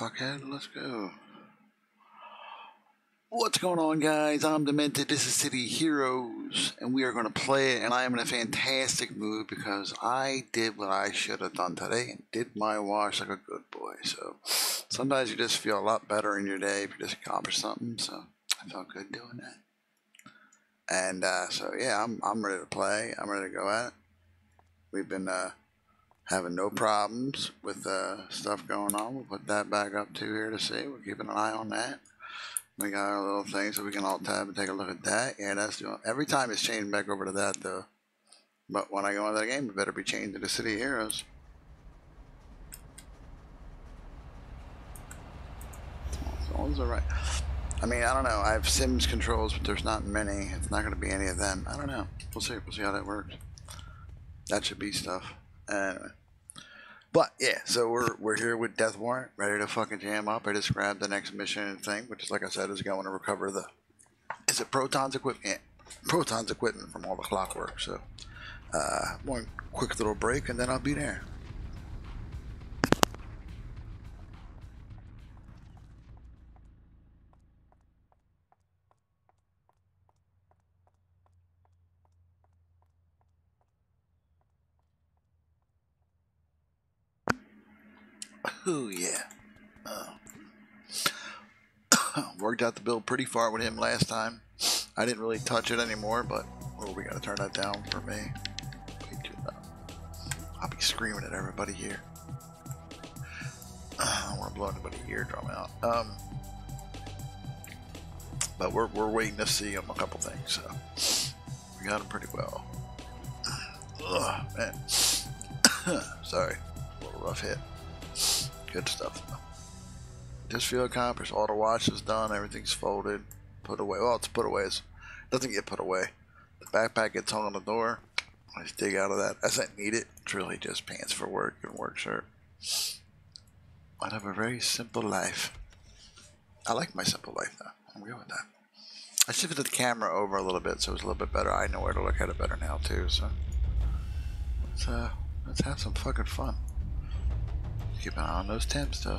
Okay, let's go. What's going on, guys? I'm Demented. This is City Heroes, and we are going to play it. And I am in a fantastic mood because I did what I should have done today and did my wash like a good boy. So sometimes you just feel a lot better in your day if you just accomplish something. So I felt good doing that. And uh, so yeah, I'm I'm ready to play. I'm ready to go at it. We've been uh, having no problems with uh, stuff going on. We'll put that back up to here to see. We're keeping an eye on that. We got our little thing so we can alt tab and take a look at that. Yeah, that's doing. Every time it's changing back over to that though. But when I go into the game, it better be changed to the City Heroes. As long as they're right. I mean, I don't know. I have Sims controls, but there's not many. It's not going to be any of them. I don't know. We'll see. We'll see how that works. That should be stuff. Anyway. But yeah, so we're we're here with Death Warrant, ready to fucking jam up. I just grabbed the next mission thing, which is like I said, is going to recover the is it Proton's equipment? Proton's equipment from all the clockwork. So uh, one quick little break, and then I'll be there. Oh yeah. Uh, worked out the build pretty far with him last time. I didn't really touch it anymore, but oh, we gotta turn that down for me. I'll be screaming at everybody here. I don't want to blow anybody's eardrum out. Um, but we're, we're waiting to see him a couple things, so we got him pretty well. Ugh, man. Sorry, a little rough hit. Good stuff. Just feel accomplished. All the watch is done. Everything's folded. Put away. Well, it's put away. It doesn't get put away. The backpack gets hung on the door. I just dig out of that. I need it. It's really just pants for work and work shirt. I have a very simple life. I like my simple life though. I'm good with that. I shifted the camera over a little bit so it's a little bit better. I know where to look at it better now too. So let's uh let's have some fucking fun. Keep an eye on those temps though.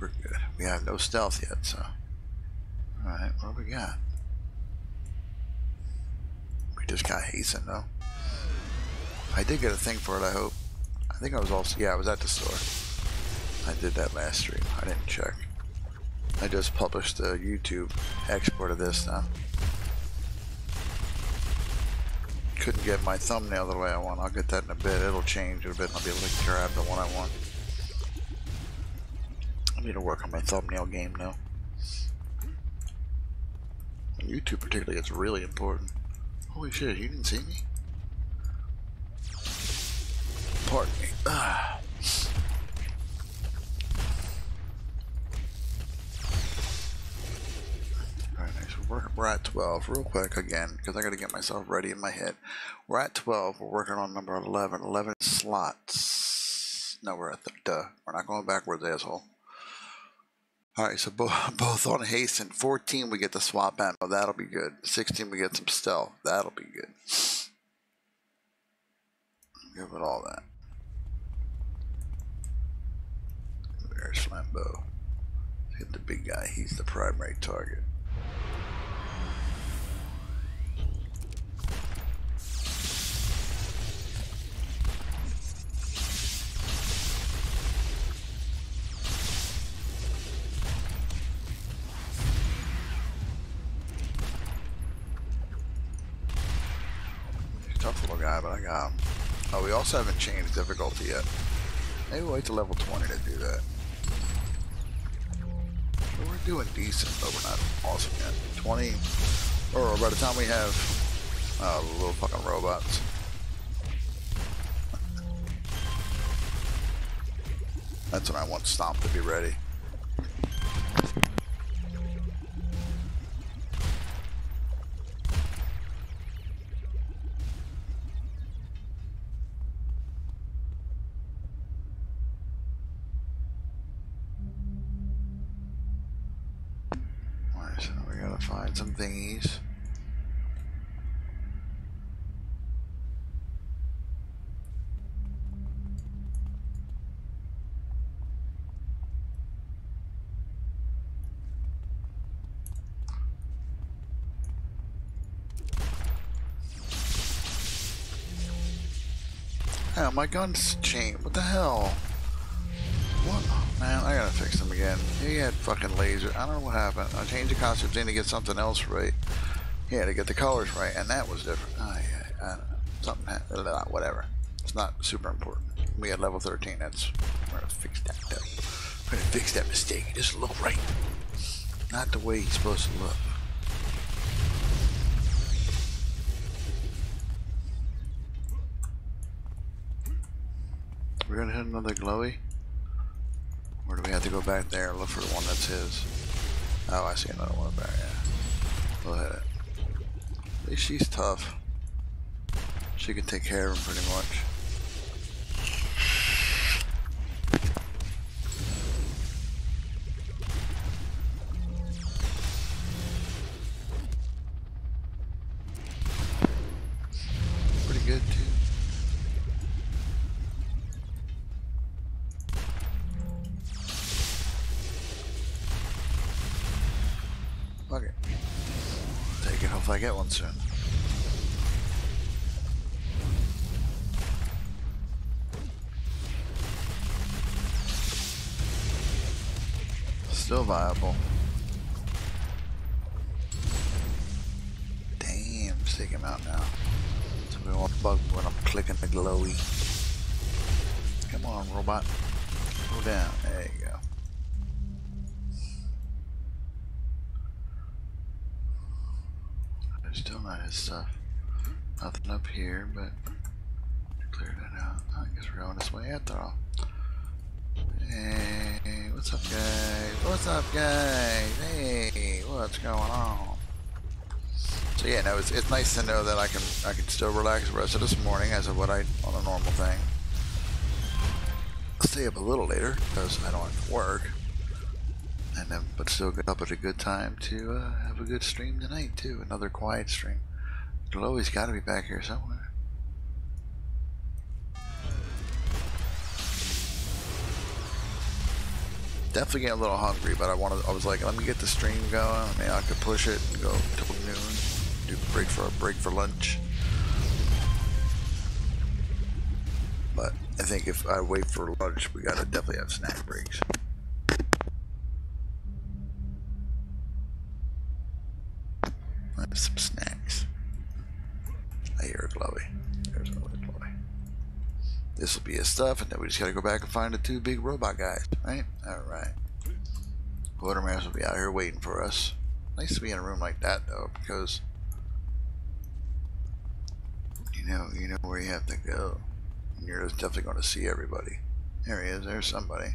We're good. We have no stealth yet, so. Alright, what do we got? We just got hasten though. I did get a thing for it, I hope. I think I was also, yeah, I was at the store. I did that last stream. I didn't check. I just published the YouTube export of this now. Couldn't get my thumbnail the way I want. I'll get that in a bit. It'll change in a bit and I'll be able to grab the one I want. I need to work on my thumbnail game now. On YouTube particularly, it's really important. Holy shit, you didn't see me? Pardon me. Ah. We're, we're at 12 real quick again because I got to get myself ready in my head. We're at 12. We're working on number 11. 11 slots. No, we're at the duh. We're not going backwards, asshole. All right, so bo both on hasten. 14 we get the swap ammo. That'll be good. 16 we get some stealth. That'll be good. Give it all that. There's Flambeau. Hit the big guy. He's the primary target. Also haven't changed difficulty yet. Maybe wait to level 20 to do that. We're doing decent, but we're not awesome yet. 20, or by the time we have uh, little fucking robots. That's when I want Stomp to be ready. My gun's chain. What the hell? What? Man, I gotta fix them again. He had fucking laser. I don't know what happened. I changed the costume thing to get something else right. Yeah, to get the colors right, and that was different. Oh, yeah, I. Something happened. Whatever. It's not super important. We had level 13. That's we're gonna fix that. Though. We're gonna fix that mistake. Just look right. Not the way he's supposed to look. Another glowy. Or do we have to go back there and look for the one that's his? Oh, I see another one back, yeah. We'll hit it. At least she's tough. She can take care of him pretty much. Stuff. Nothing up here, but clear that out. I guess we're going this way after all. Hey, what's up, guys? What's up, guys? Hey, what's going on? So yeah, no, it's, it's nice to know that I can I can still relax the rest of this morning as of what I on a normal thing. I'll stay up a little later because I don't have to work, and then but still get up at a good time to uh, have a good stream tonight too. Another quiet stream. Glowy's got to be back here somewhere. definitely getting a little hungry, but I wanted. I was like, let me get the stream going. I mean, I could push it and go till noon. Do break for a break for lunch. But I think if I wait for lunch, we gotta definitely have snack breaks. Have some snacks. I hear a glowy. There's another glowy. This will be his stuff, and then we just gotta go back and find the two big robot guys, right? Alright. Quartermaster will be out here waiting for us. Nice to be in a room like that, though, because you know, you know where you have to go. And you're definitely going to see everybody. There he is. There's somebody.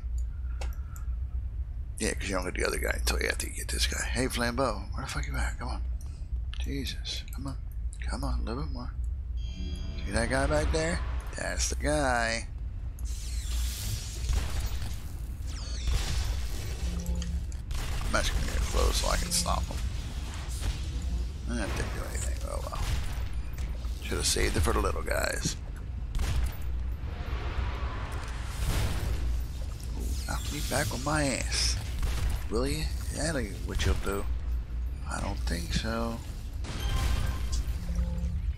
Yeah, because you don't get the other guy until you have to get this guy. Hey, Flambeau, where the fuck you at? Come on. Jesus, come on. Come on, a little bit more. See that guy back there? That's the guy. I'm actually gonna get close so I can stop him. I didn't do anything. Oh well. Should have saved it for the little guys. Knock me back on my ass. Will you? That ain't what you'll do. I don't think so.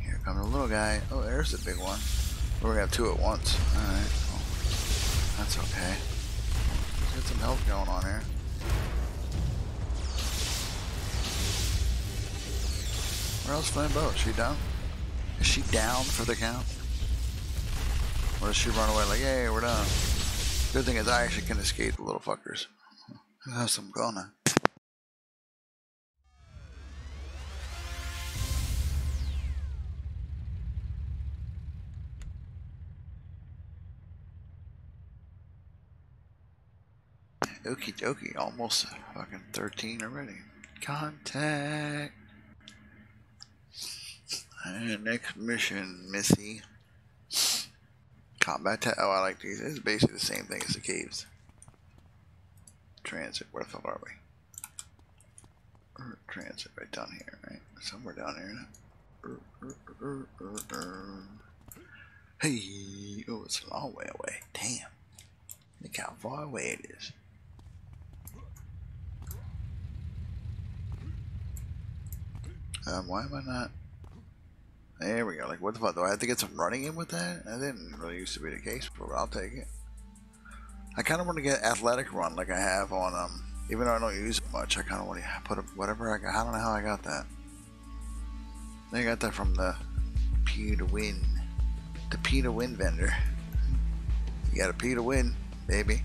Here comes the little guy. Oh, there's the big one. We're gonna have two at once. Alright. Well, that's okay. Let's get some health going on here. Where else Flambeau? Is she down? Is she down for the count? Or does she run away like, hey, we're done? Good thing is I actually can escape the little fuckers. Have some gonna. Okie dokie, almost fucking 13 already. Contact. And next mission, Missy. Combat ta- Oh, I like these. It's basically the same thing as the caves. Transit. Where the fuck are we? Transit right down here, right? Somewhere down here. Er, er, er, er, er. Hey, oh, it's a long way away. Damn. Look how far away it is. Um, why am I not? There we go. Like, what the fuck? Do I have to get some running in with that? That didn't really used to be the case before, but I'll take it. I kind of want to get athletic run like I have on, um, even though I don't use it much, I kind of want to put whatever I got. I don't know how I got that. I got that from the P to win. The P to win vendor. You got a P to win, baby.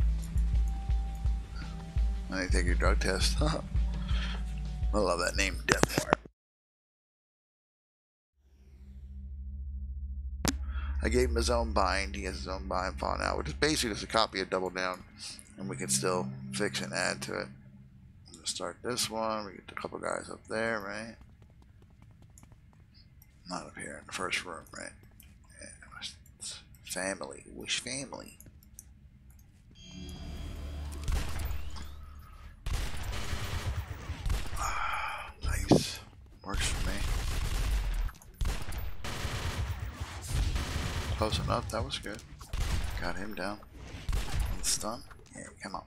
Let me take your drug test. I love that name, Death I gave him his own bind. He has his own bind font now, which is basically just a copy of Double Down, and we can still fix and add to it. start this one. We get a couple guys up there, right? Not up here in the first room, right? Yeah, family. Wish family. Close enough, that was good. Got him down. The stun. Yeah, come on.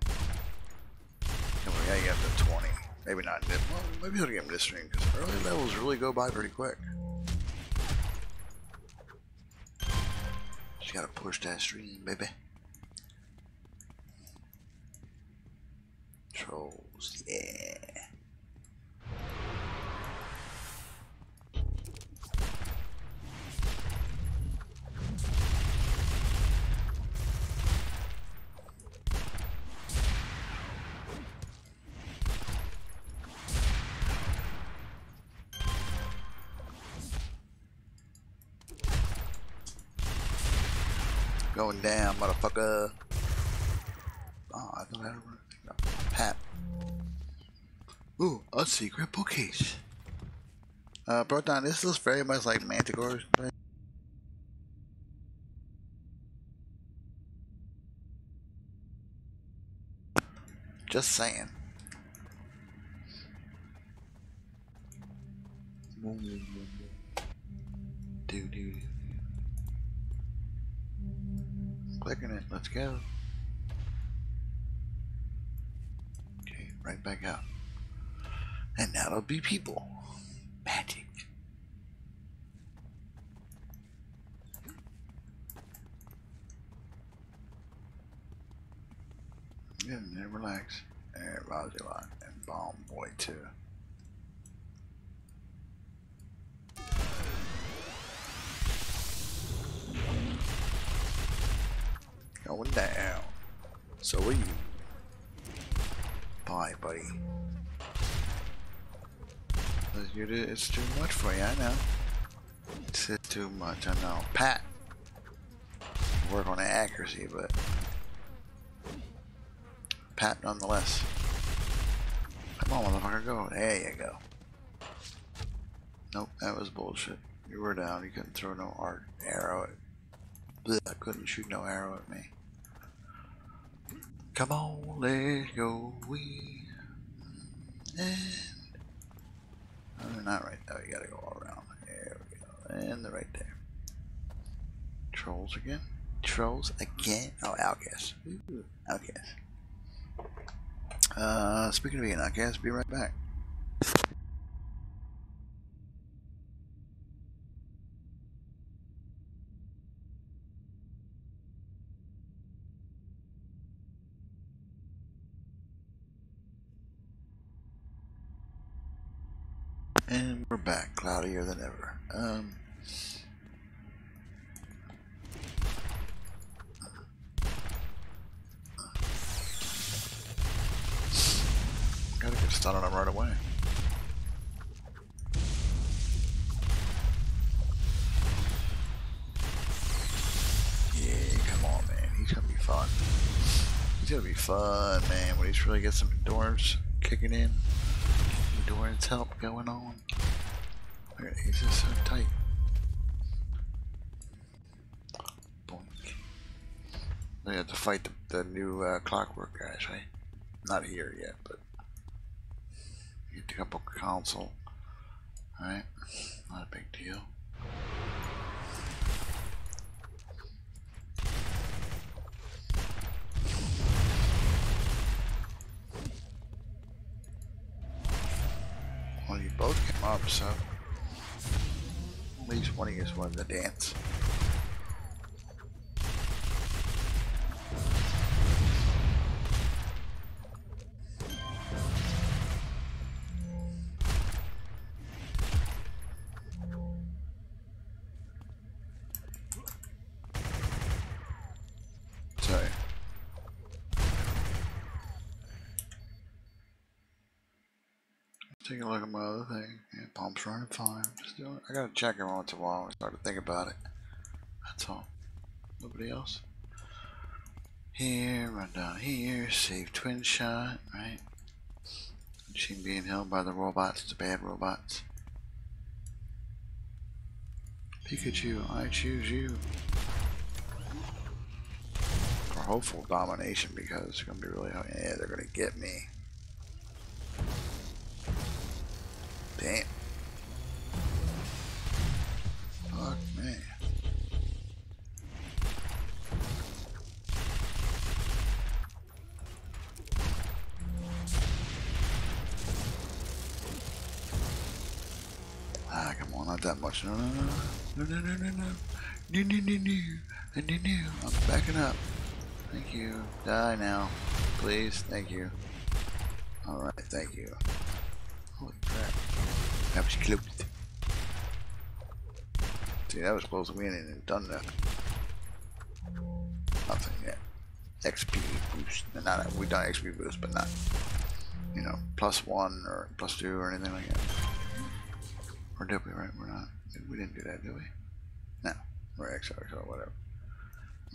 Come on, yeah, you got the 20. Maybe not. Well, maybe I'll get him this stream because early levels really go by pretty quick. Just gotta push that stream, baby. Going down, motherfucker. Oh, I thought I had a no. Pat. Ooh, a secret bookcase. Uh, Proton, this looks very much like Manticore's. Just saying. Do do Let's go. Okay, right back out. And now it'll be people. It's too much for you, I know. It's too much, I know. Pat. Work on the accuracy, but Pat nonetheless. Come on, motherfucker, go. There you go. Nope, that was bullshit. You were down. You couldn't throw no art arrow at. Blech, I couldn't shoot no arrow at me. Come on, let's go. We oh, not right there. You gotta go all around. There we go. And the right there. Trolls again. Trolls again. Oh, outcast. Outcast. Uh, speaking of being outcast, be right back. Back, cloudier than ever. Um, gotta get started on right away. Yeah, come on, man. He's gonna be fun. He's gonna be fun, man, when he's really got some doors kicking in endurance help going on. He's just so tight. Boink. We have to fight the, the new uh, clockwork guys, right? Not here yet, but get a couple console. Alright, not a big deal. funniest one to dance. take a look at my other thing. Pump's running fine. Just doing. I gotta check every once in a while and start to think about it. That's all. Nobody else. Here, run down here, save twin shot, right? Machine being held by the robots, the bad robots. Pikachu, I choose you. For hopeful domination because it's gonna be really hard. Yeah, they're gonna get me. Damn. Uh, no, no, no, no, no, no, no, no, no, no, no, no, no, no. I'm backing up. Thank you. Die now, please. Thank you. All right, thank you. Holy crap. That was close. See, that was close. We ain't even done that. Nothing yet. XP boost. Not we done XP boost, but not, you know, plus one or plus two or anything like that. Or did we, right? We're not. We didn't do that, did we? No. Or X or whatever.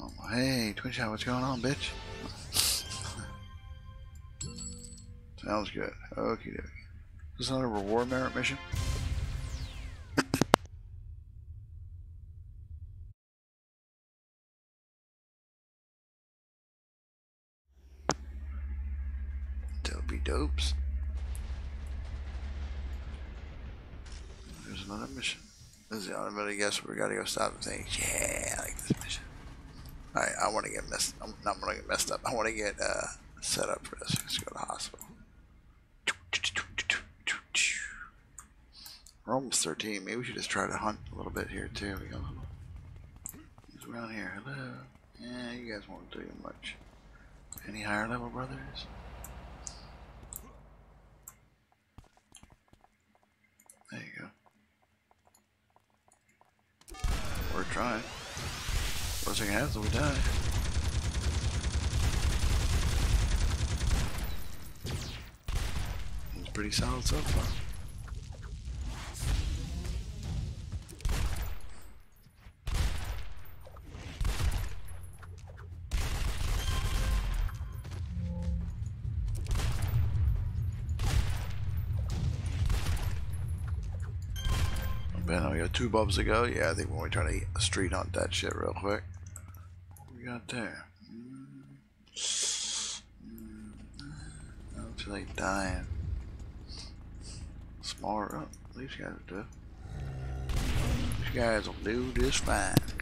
Oh, hey, Twin Shot, what's going on, bitch? Sounds good. Okie dokie. Is this not a reward merit mission? This is the automatic guess we gotta go stop the things. Yeah, I like this mission. Alright, I wanna get messed I'm not gonna get messed up. I wanna get uh set up for this. Let's go to the hospital. We're almost 13. Maybe we should just try to hunt a little bit here too. We got a little. Who's around here? Hello. Yeah, you guys won't do much. Any higher level brothers? There you go. We're trying. Worst thing happens, we die. Pretty solid so far. Ben, we got two bubs to go. Yeah, I think when we try to street hunt that shit real quick. What we got there? Mm. I don't feel like dying. Smaller. Oh, these guys do. These guys will do just fine.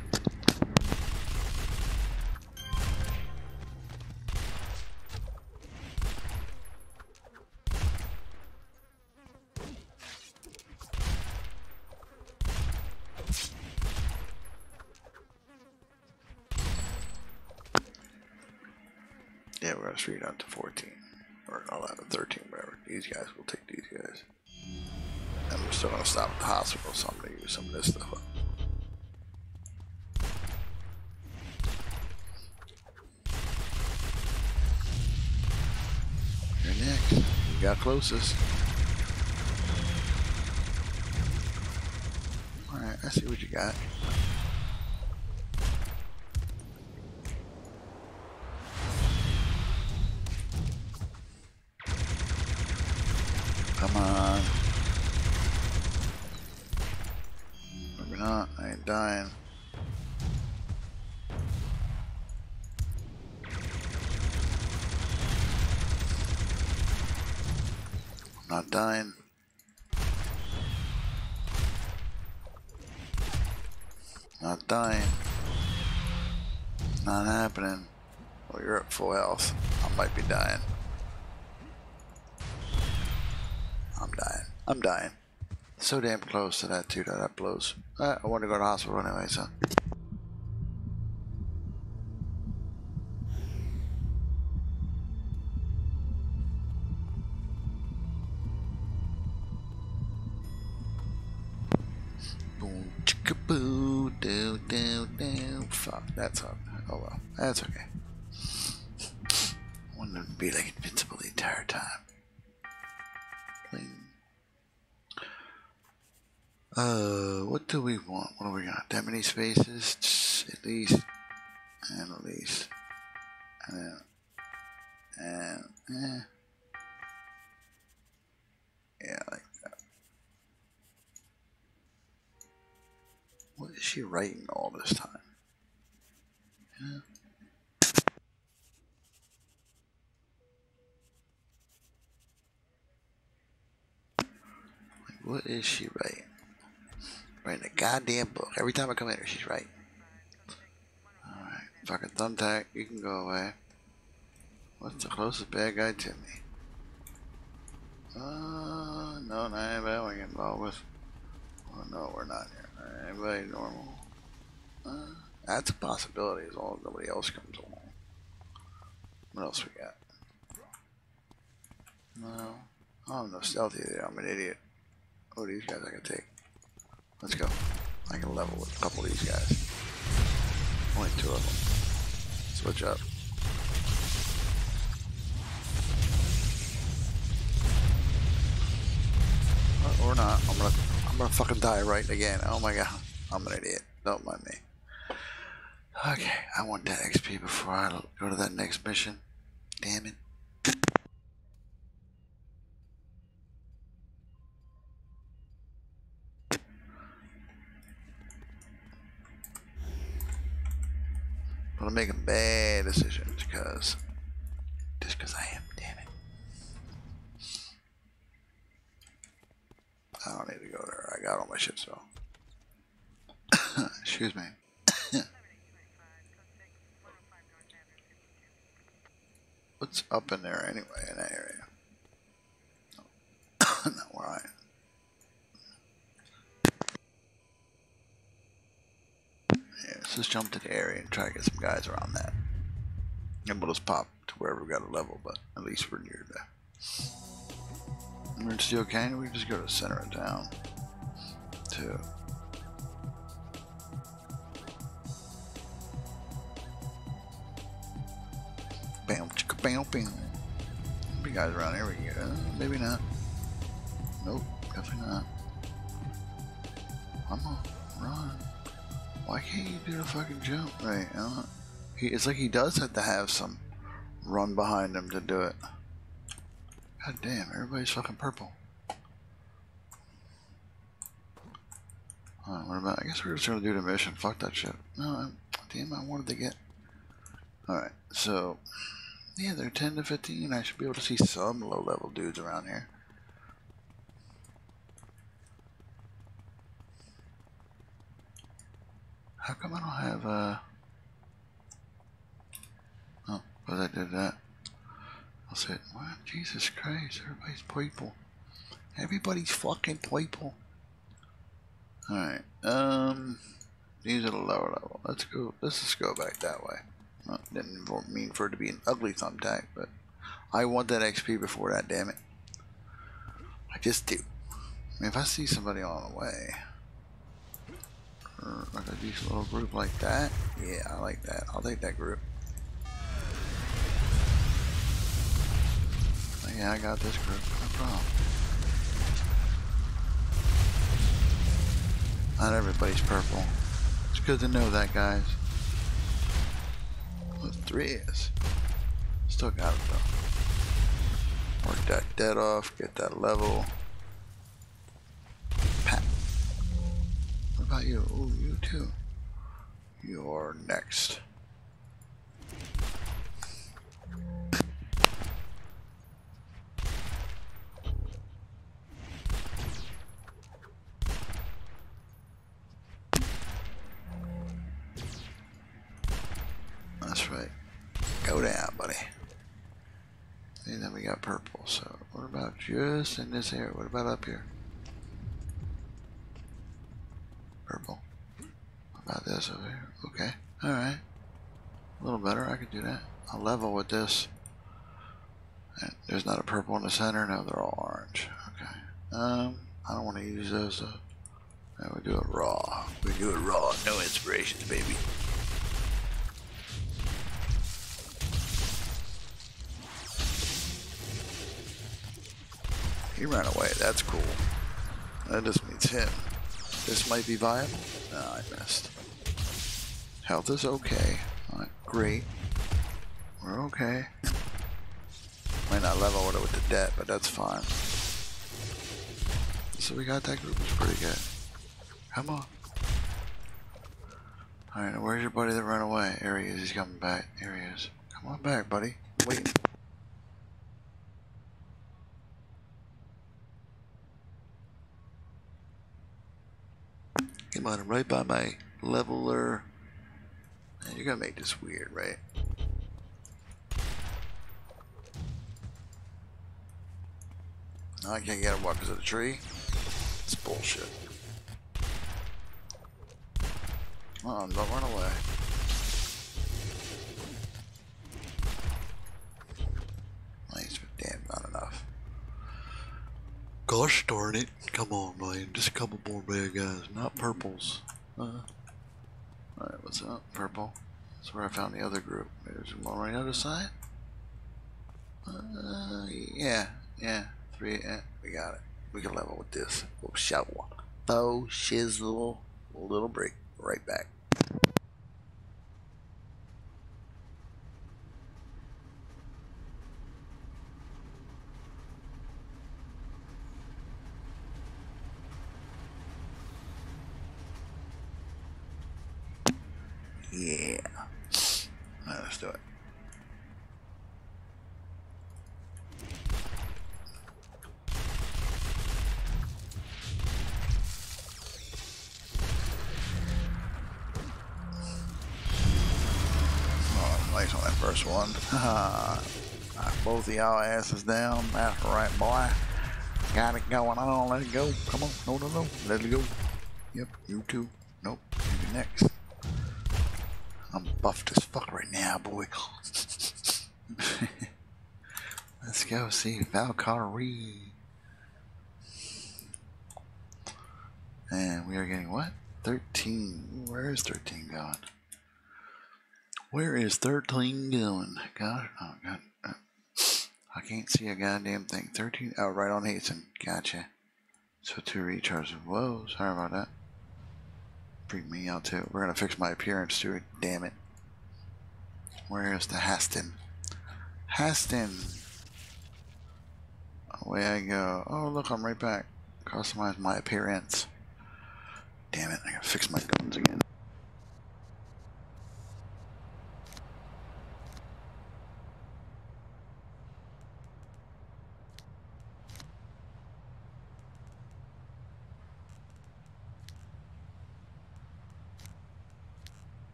Yeah, we're gonna street out to 14. Or 11, 13, whatever. These guys, we'll take these guys. And we're still gonna stop at the hospital, so I'm gonna use some of this stuff up. You're next. You got closest. Alright, I see what you got. So damn close to that too that blows. Uh, I want to go to the hospital anyway, so. Goddamn book. Every time I come in here, she's right. Alright, fucking thumbtack, you can go away. What's the closest bad guy to me? Uh, no, not anybody we get involved with. Oh, no, we're not here. Anybody normal? Uh, that's a possibility as long as nobody else comes along. What else we got? No. I'm no stealthy there. I'm an idiot. Oh, these guys I can take. Let's go. I can level with a couple of these guys. Only two of them. Switch up. Or not. I'm gonna I'm gonna fucking die right again. Oh my god. I'm an idiot. Don't mind me. Okay, I want that XP before I go to that next mission. Damn it. I'm making bad decisions because just because I am, damn it. I don't need to go there. I got all my shit so. Excuse me. What's up in there anyway in that area? Not where I am. Yeah, let's just jump to the area and try to get some guys around that. And we'll just pop to wherever we got a level, but at least we're near there. Steel Canyon, We just go to the center of town. Too. Bam, chicka, bam, bam. Be guys around here. We go. Uh, maybe not. Nope, definitely not. Come on. Why can't you do a fucking jump right? He, it's like he does have to have some run behind him to do it. God damn, everybody's fucking purple. Alright, what about? I guess we're just gonna do the mission. Fuck that shit. No, I, damn, I wanted to get. Alright, so. Yeah, they're 10 to 15. I should be able to see some low level dudes around here. How come I don't have, uh. Oh, because I did that. I said, what? Jesus Christ, everybody's people. Everybody's fucking people. Alright, um. These are the lower level. Let's go, let's just go back that way. Well, didn't mean for it to be an ugly thumbtack, but I want that XP before that, damn it. I just do. If I see somebody on the way, or like a decent little group like that, yeah, I like that. I'll take that group. Yeah, I got this group. No problem. Not everybody's purple. It's good to know that, guys. Well, three is. Still got it though. Work that dead off, get that level. About you? Oh, you too. You're next. That's right. Go down, buddy. And then we got purple. So what about just in this area? What about up here? About this over here? Okay. Alright. A little better. I can do that. I'll level with this. There's not a purple in the center. No, they're all orange. Okay. Um, I don't want to use those. Uh, no, we do it raw. We do it raw. No inspirations, baby. He ran away. That's cool. That just means him. This might be viable. No, I missed. Health is okay. Right, great. We're okay. Might not level with it with the debt, but that's fine. So we got that group. It's pretty good. Come on. Alright, where's your buddy that ran away? Here he is. He's coming back. Here he is. Come on back, buddy. Wait. Come on, right by my leveler. Man, you're gonna make this weird, right? I can't get him because of the tree. It's bullshit. Come on, don't run away. Nice, but damn, not enough. Gosh darn it. Come on, man. Just a couple more bad guys. Not purples. Uh, Alright, what's up? Purple. That's where I found the other group. There's one right other side. Uh, yeah, yeah. Three, yeah, we got it. We can level with this. Little shovel. Bow, shizzle, little break. Right back. Yeah. All right, let's do it. Nice on that first one. Both of y'all asses down. That's right, boy. Got it going on. Let it go. Come on. No, no, no. Let it go. Yep, you too. Nope. Maybe next. I'm buffed as fuck right now, boy. Let's go see Valkyrie. And we are getting what? 13. Where is 13 going? Where is 13 going? God, oh God. Uh, I can't see a goddamn thing. 13. Oh, right on Hasten. Gotcha. So two recharges. Whoa, sorry about that freak me out too. We're gonna fix my appearance too. Damn it. Where is the Hasten? Hasten. Away I go. Oh look, I'm right back. Customize my appearance. Damn it! I gotta fix my guns again.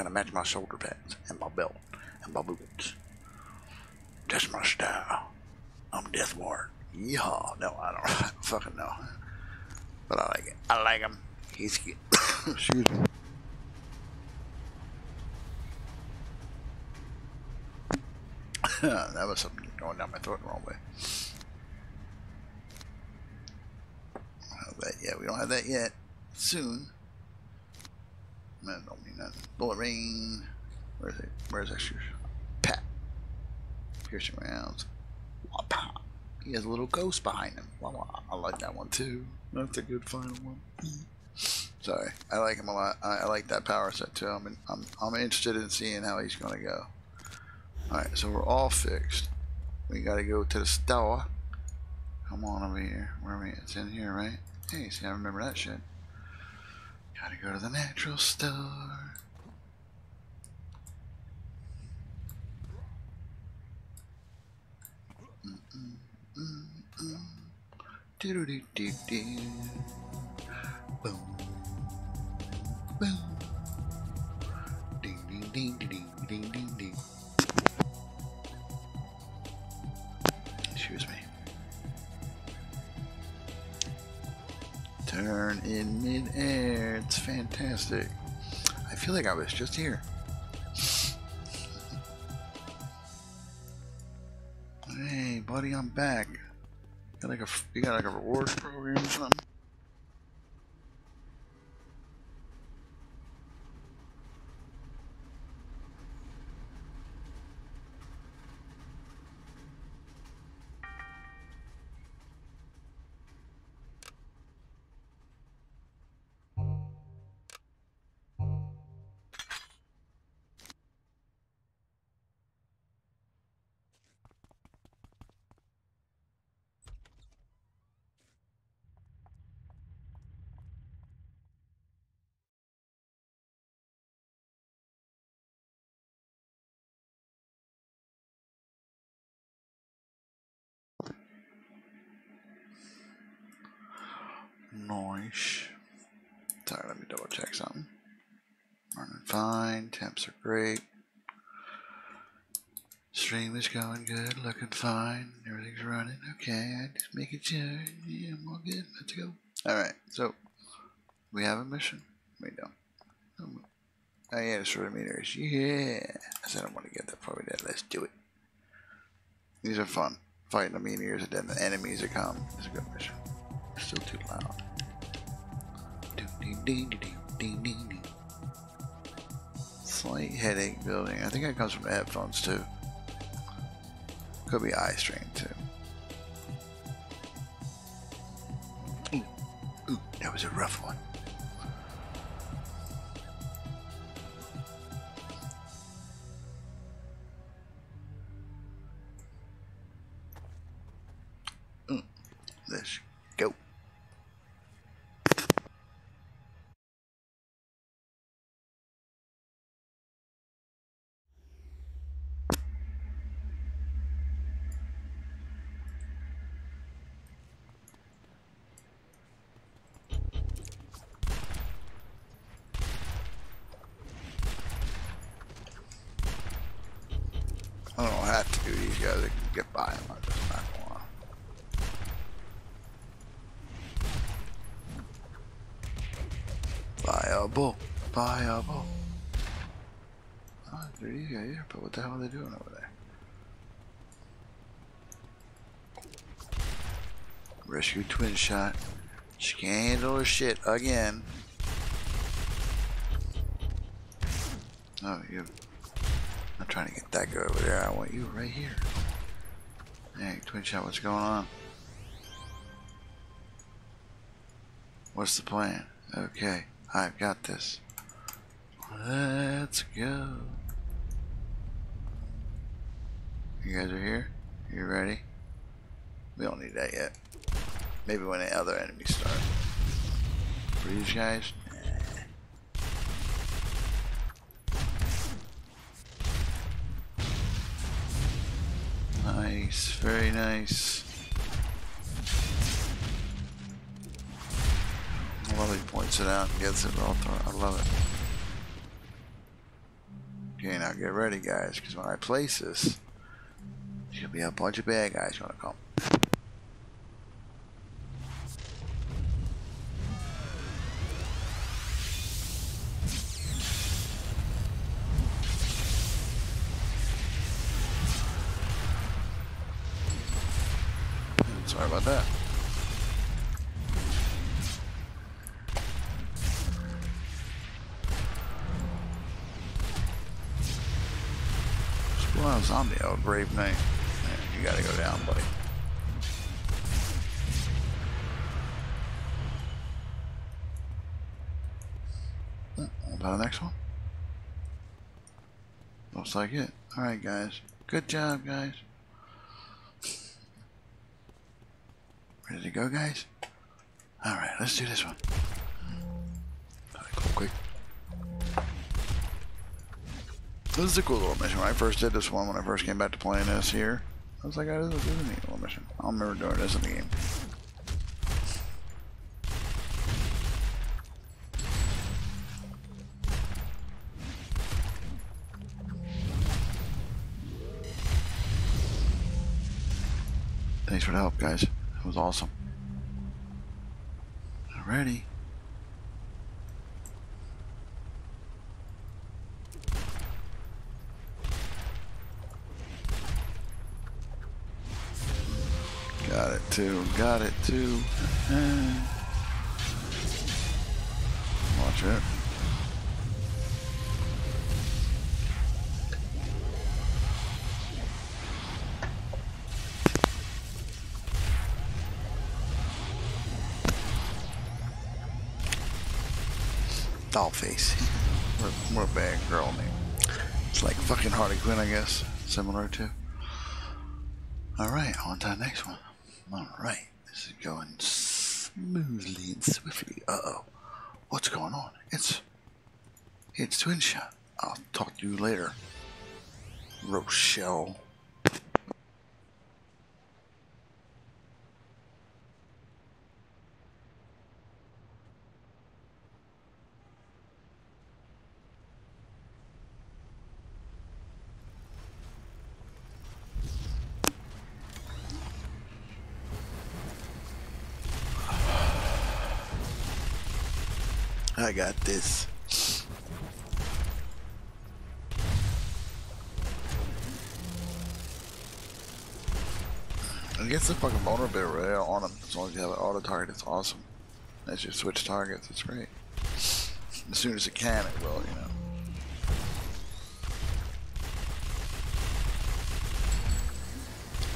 Gotta match my shoulder pads and my belt and my boots. That's my style. I'm Death Ward. Yeehaw. No, I don't, I don't fucking know. But I like it. I like him. He's cute. Excuse me. that was something going down my throat the wrong way. That, yeah, we don't have that yet. Soon. That don't mean nothing. Bullet rain. Where's it? Where's extra? Pat. Piercing rounds. He has a little ghost behind him. Wah, wah. I like that one too. That's a good final one. Sorry, I like him a lot. I, I like that power set too. I'm, I'm I'm interested in seeing how he's gonna go. All right, so we're all fixed. We gotta go to the store. Come on over here. Where are we? It's in here, right? Hey, see, I remember that shit. Gotta go to the natural store. Do do do do. Boom. Boom. Ding ding ding ding ding ding ding. Excuse me. Turn in midair. It's fantastic. I feel like I was just here. Hey, buddy, I'm back. Got like a you got like a rewards program or something? Nice. Sorry, let me double check something. Running fine. Temps are great. Stream is going good. Looking fine. Everything's running. Okay, I just making sure. Yeah, I'm all good. Let's go. Alright, so we have a mission. We don't. Oh yeah, destroy meters. Yeah. I said I want to get that probably dead. Let's do it. These are fun. Fighting the meteors and then the enemies that come is a good mission. Still too loud. Slight headache building. I think that comes from headphones too. Could be eye strain too. Ooh, ooh, that was a rough one. There you go here, but what the hell are they doing over there? Rescue twin shot. Scandal shit again. Oh, you. I'm trying to get that guy over there. I want you right here. Hey, twin shot, what's going on? What's the plan? Okay, I've got this. Let's go. You guys are here? You ready? We don't need that yet. Maybe when the other enemies start. For these guys? Nice, very nice. I love he points it out and gets it all through. I love it. Okay, now get ready, guys, because when I place this, gonna be a bunch of bad guys gonna come. Sorry about that. On, zombie? Oh, brave knight. Looks like it. Alright, guys. Good job, guys. Ready to go, guys? Alright, let's do this one. Quick. This is a cool little mission. When I first did this one, when I first came back to playing this here, I was like, oh, this is a neat little mission. I don't remember doing this in the game. Thanks for the help, guys. That was awesome. Alrighty. Got it too. Got it too. Watch it. Dollface. What a bad girl name. It's like fucking Harley Quinn, I guess. Similar to. Alright, on to the next one. Alright, this is going smoothly and swiftly. Uh oh. What's going on? It's. It's Twin Shot. I'll talk to you later. Rochelle. I got this. I guess the fucking right on him as long as you have an auto target. It's awesome. As you switch targets, it's great. As soon as it can, it will, you know.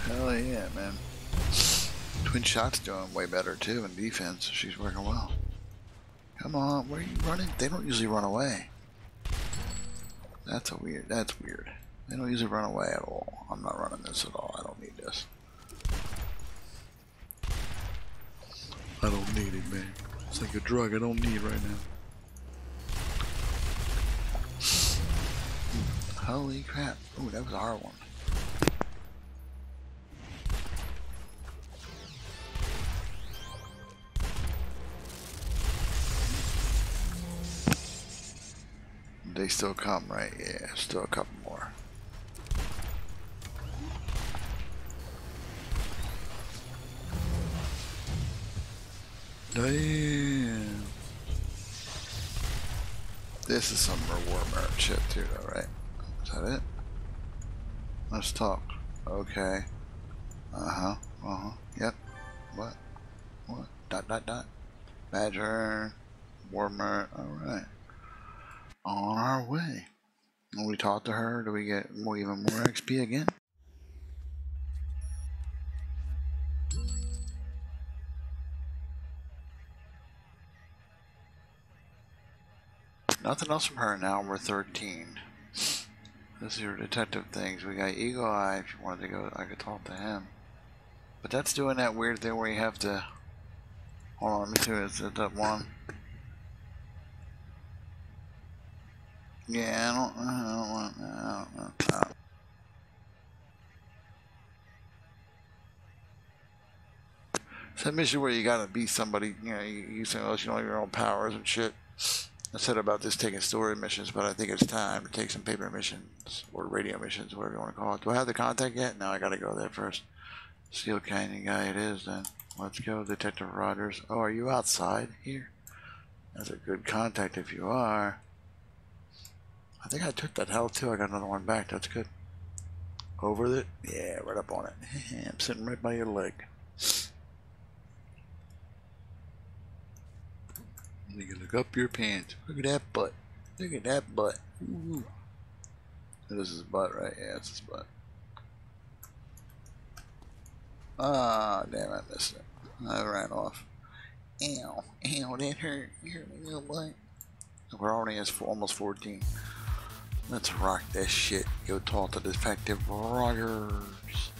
Hell yeah, man. Twin Shot's doing way better too in defense. She's working well. Come on, where are you running? They don't usually run away. That's a weird, that's weird. They don't usually run away at all. I'm not running this at all. I don't need this. I don't need it, man. It's like a drug I don't need right now. Holy crap. Ooh, that was our one. They still come, right? Yeah, still a couple more. Damn. This is some reward merit shit too, though, right? Is that it? Let's talk. Okay. Uh huh. Uh huh. Yep. What? What? Dot dot dot. Badger. War merit. On our way. When we talk to her, do we get more, even more XP again? Nothing else from her now, we're 13. This is your detective things. We got Eagle Eye, if you wanted to go, I could talk to him. But that's doing that weird thing where you have to... Hold on, let me see, is it that one? Yeah, I don't, I don't want, I don't, I don't. It's that mission where you gotta be somebody, you know, you, you say, well, you know your own powers and shit. I said about this taking story missions, but I think it's time to take some paper missions or radio missions, whatever you want to call it. Do I have the contact yet? No, I gotta go there first. Steel Canyon guy it is then. Let's go, Detective Rogers. Oh, are you outside here? That's a good contact if you are. I think I took that health too. I got another one back. That's good. Over it? Yeah, right up on it. I'm sitting right by your leg. You can look up your pants. Look at that butt. Look at that butt. Ooh. This is his butt, right? Yeah, it's his butt. Ah, damn, I missed it. I ran off. Ow, ow, that hurt. You hurt my little butt. We're already at almost 14. Let's rock this shit. Go talk to Detective Rogers.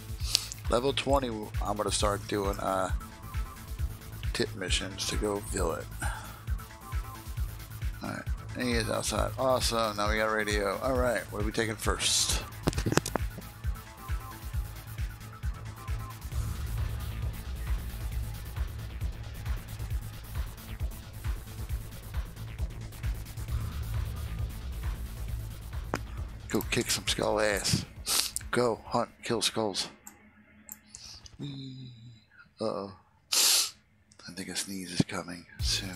Level 20, I'm gonna start doing uh, tip missions to go villain. Alright, he is outside. Awesome, now we got radio. Alright, what are we taking first? Go kick some skull ass. Go hunt, kill skulls. Uh oh. I think a sneeze is coming soon.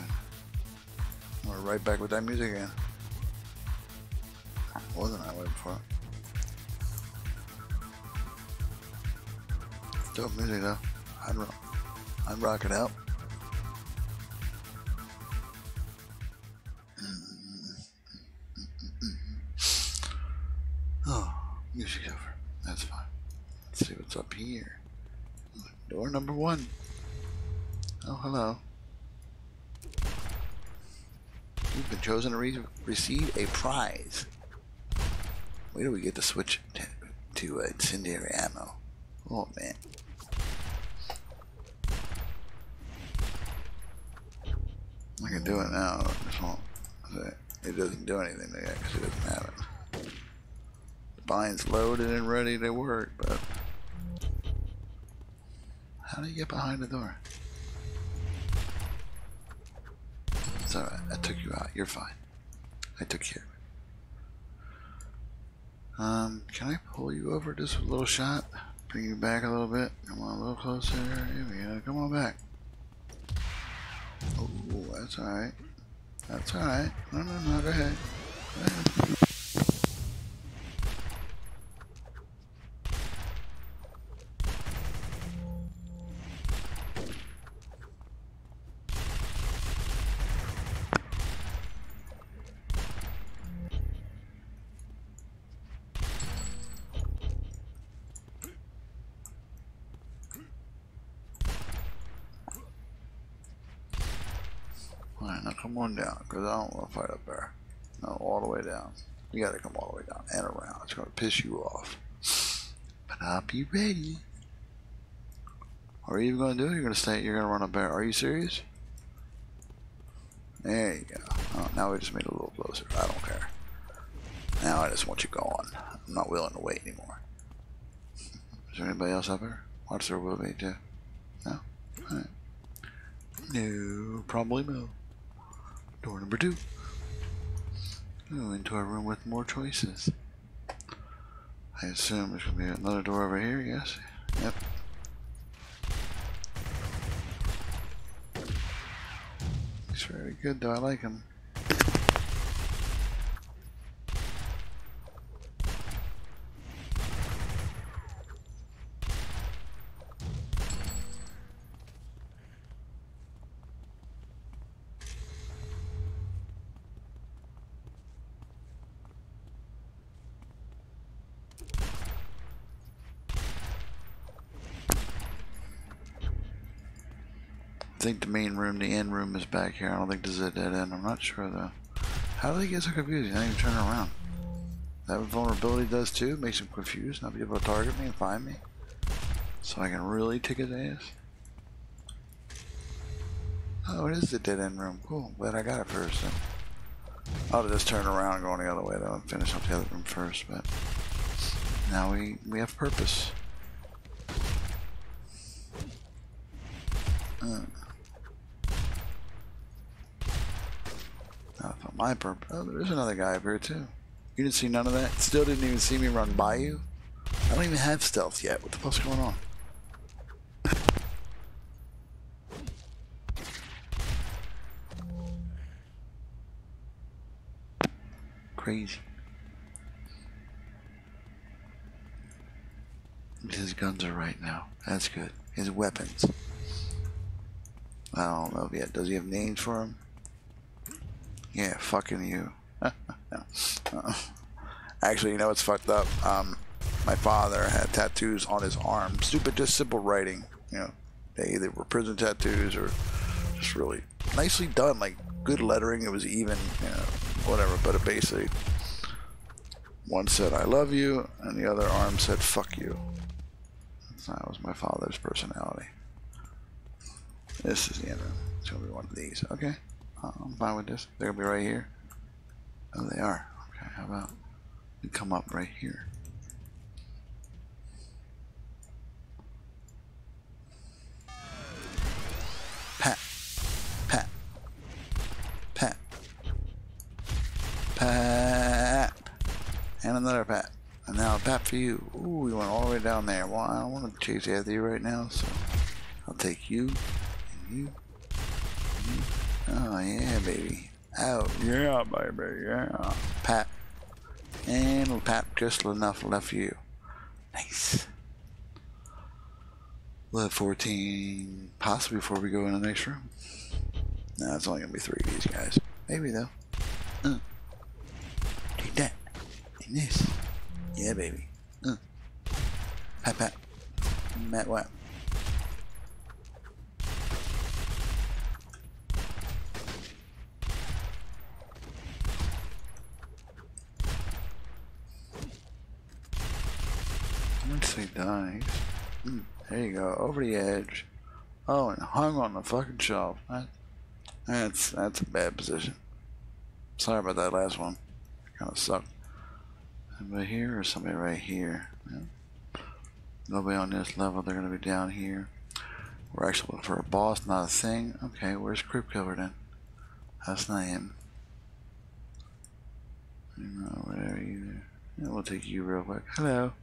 We're right back with that music again. Wasn't I waiting for it? Dope music though. I'd rock it out. Here. Door number one. Oh, hello. You've been chosen to re- receive a prize. Where do we get to switch to, uh, incendiary ammo? Oh, man. I can do it now. It doesn't do anything to because it doesn't have it. The bind's loaded and ready to work, but how do you get behind the door? It's alright, I took you out. You're fine. I took care. Um, can I pull you over just a little shot? Bring you back a little bit. Come on, a little closer. Here we go. Come on back. Oh, that's alright. That's alright. No, no, no, go ahead. Go ahead. Alright, now come on down, because I don't want to fight up there. No, all the way down. You gotta come all the way down and around. It's gonna piss you off. But I'll be ready. Are you even gonna do it? You're gonna stay, you're gonna run up there. Are you serious? There you go. Oh, now we just made it a little closer. I don't care. Now I just want you going. I'm not willing to wait anymore. Is there anybody else up there? Watch there will be too. No? Alright. No, probably no. Door number two. Ooh, into a room with more choices. I assume there's gonna be another door over here, yes? Yep. He's very good though, I like him. I think the main room, is back here. I don't think this is a dead end. I'm not sure though. How do they get so confused? Not even turn around. That vulnerability does too. Makes them confused, not be able to target me and find me. So I can really take his ass. Oh, it is the dead end room. Cool. Glad I got it first. Then. I'll just turn around and go the other way though and finish up the other room first. But now we we have purpose. Uh. Not for my purpose. Oh, there's another guy up here too. You didn't see none of that? Still didn't even see me run by you? I don't even have stealth yet. What the fuck's going on? Crazy. His guns are right now. That's good. His weapons. I don't know yet. Does he have names for them? Yeah, fucking you. Actually, you know what's fucked up? Um, my father had tattoos on his arm. Stupid, just simple writing. You know, they either were prison tattoos or just really nicely done, like good lettering. It was even, you know, whatever. But it basically, one said "I love you" and the other arm said "fuck you." That was my father's personality. This is the end gonna be one of these. Okay. Um, I'm fine with this. They're gonna be right here. Oh, they are. Okay. How about we come up right here? Pat. Pat. Pat. Pat. And another pat. And now a pat for you. Ooh, we went all the way down there. Well, I don't want to chase after you right now, so I'll take you and you. Oh, yeah, baby. Oh, yeah, baby, yeah. Pat. And we'll pat just enough left for you. Nice. Have 14, possibly before we go in the next room. No, it's only to be three of these guys. Maybe, though. Uh. Take that. And this. Yeah, baby. Uh. Pat, pat. Matt, what? They die, mm, there you go, over the edge. Oh, and hung on the fucking shelf. That, that's that's a bad position. Sorry about that last one. Kind of sucked. Somebody here or somebody right here? Yeah. Nobody on this level. They're gonna be down here. We're actually looking for a boss, not a thing. Okay, where's Creep Killer then? That's not him. Not know, whatever you. Yeah, we'll take you real quick. Hello.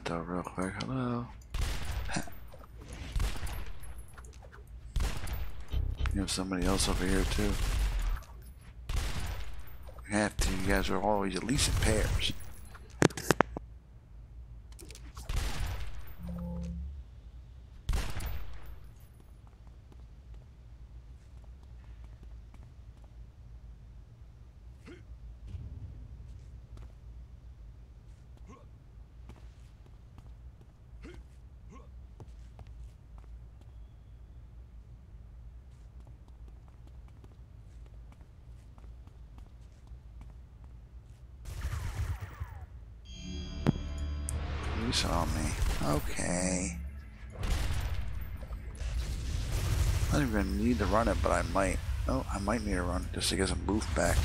Out though, real quick. Hello. You have somebody else over here too. You have to. You guys are always at least in pairs. You saw me. Okay. I don't even need to run it, but I might. Oh, I might need to run just to get some boost back.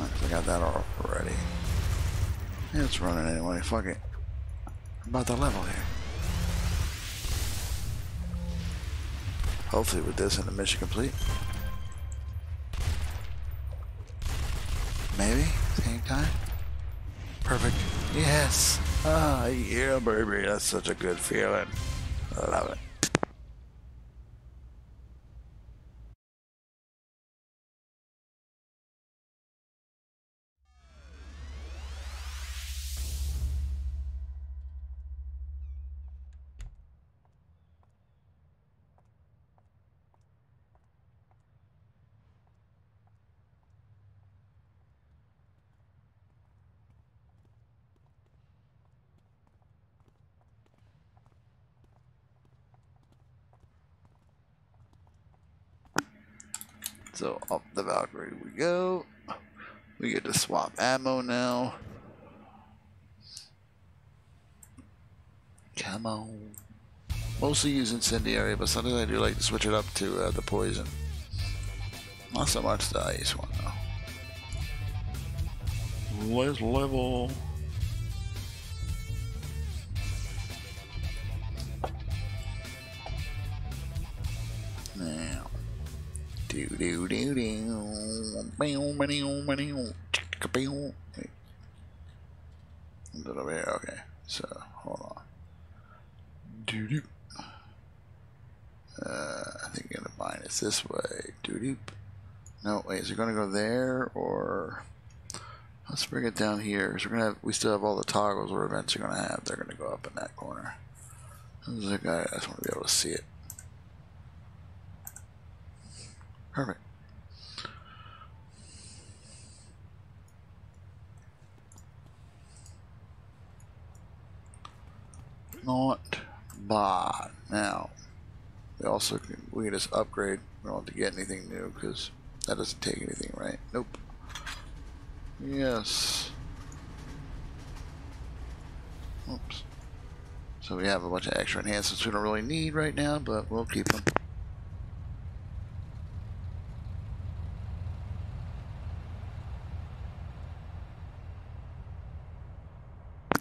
I got that already. Yeah, it's running anyway. Fuck it. About the level here. Hopefully with this and the mission complete. Maybe? Same time? Perfect. Yes. Ah, yeah, baby. That's such a good feeling. I love it. So up the Valkyrie we go. We get to swap ammo now. Come on. Mostly use incendiary, but sometimes I do like to switch it up to uh, the poison. Not so much the ice one though. Let's level. Do do do do. A little bit. Okay. So hold on. Do do. Uh, I think I'm gonna mine is this way. Doody. No, wait, is it gonna go there or? Let's bring it down here. So we're gonna have, we still have all the toggles or events are gonna have. They're gonna go up in that corner. There's a guy. I just want to be able to see it. Perfect. Not bad. Now, we also can, we can just upgrade. We don't have to get anything new because that doesn't take anything, right? Nope. Yes. Oops. So we have a bunch of extra enhancements we don't really need right now, but we'll keep them.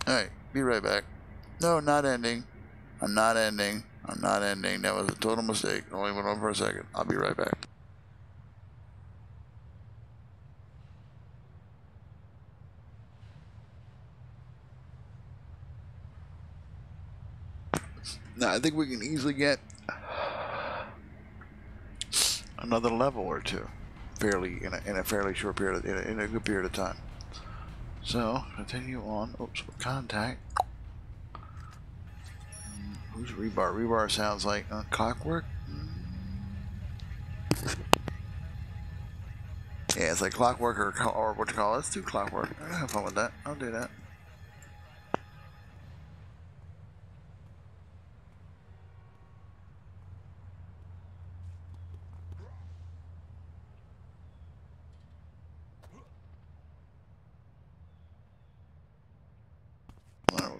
Alright, be right back. No, not ending. I'm not ending. I'm not ending. That was a total mistake. Only went on for a second. I'll be right back. Now, I think we can easily get another level or two fairly in a, in a fairly short period, in, a, in a good period of time. So, continue on. Oops, contact. Hmm, Who's Rebar? Rebar sounds like uh, clockwork. Yeah, it's like clockwork or, or what you call it. Let's do clockwork. I have fun with that. I'll do that.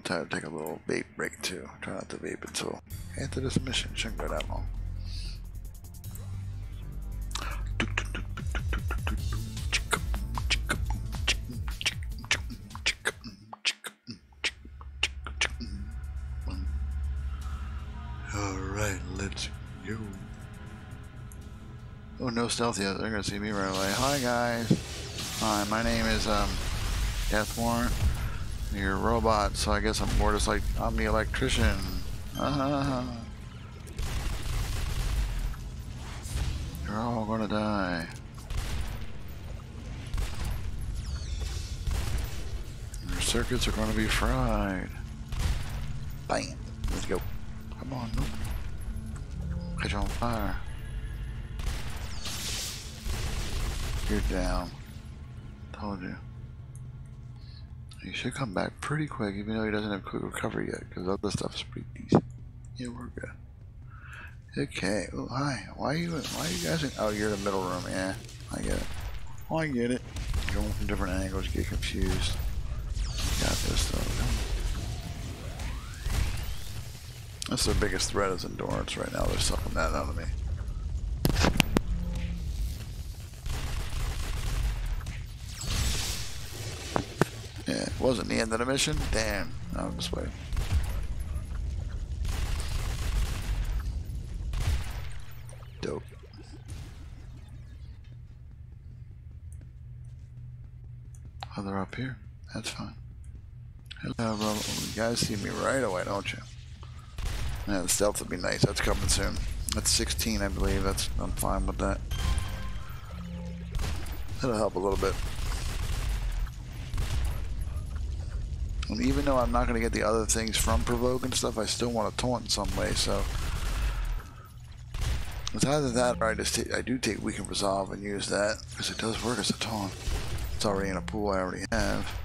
Try to take a little vape break too. Try not to vape until after this mission. Shouldn't go that long. All right, let's go. Oh, no stealth yet. They're gonna see me right away. Hi guys. Hi, my name is um, Death Warrant. You're a robot, so I guess I'm more just like I'm the electrician. Ah. You're all gonna die. Your circuits are gonna be fried. Bam. Let's go. Come on, nope. Catch on fire. You're down. Told you. He should come back pretty quick, even though he doesn't have quick recovery yet, because other stuff is pretty decent. Yeah, we're good. Okay. Oh, hi. Why are you? Why are you guys? In, oh, you're in the middle room. Yeah, I get it. Oh, I get it. Going from different angles, get confused. Got this though. That's their biggest threat is endurance right now. They're sucking that out of me. Wasn't the end of the mission. Damn. No, just waiting. Dope. Oh, they're up here. That's fine. Hello, bro. You guys see me right away, don't you? Yeah, the stealth would be nice. That's coming soon. That's 16, I believe. That's I'm fine with that. That'll help a little bit. Even though I'm not going to get the other things from provoke and stuff, I still want to taunt in some way. So it's either that or I just take, I do take weaken resolve and use that because it does work as a taunt. It's already in a pool I already have.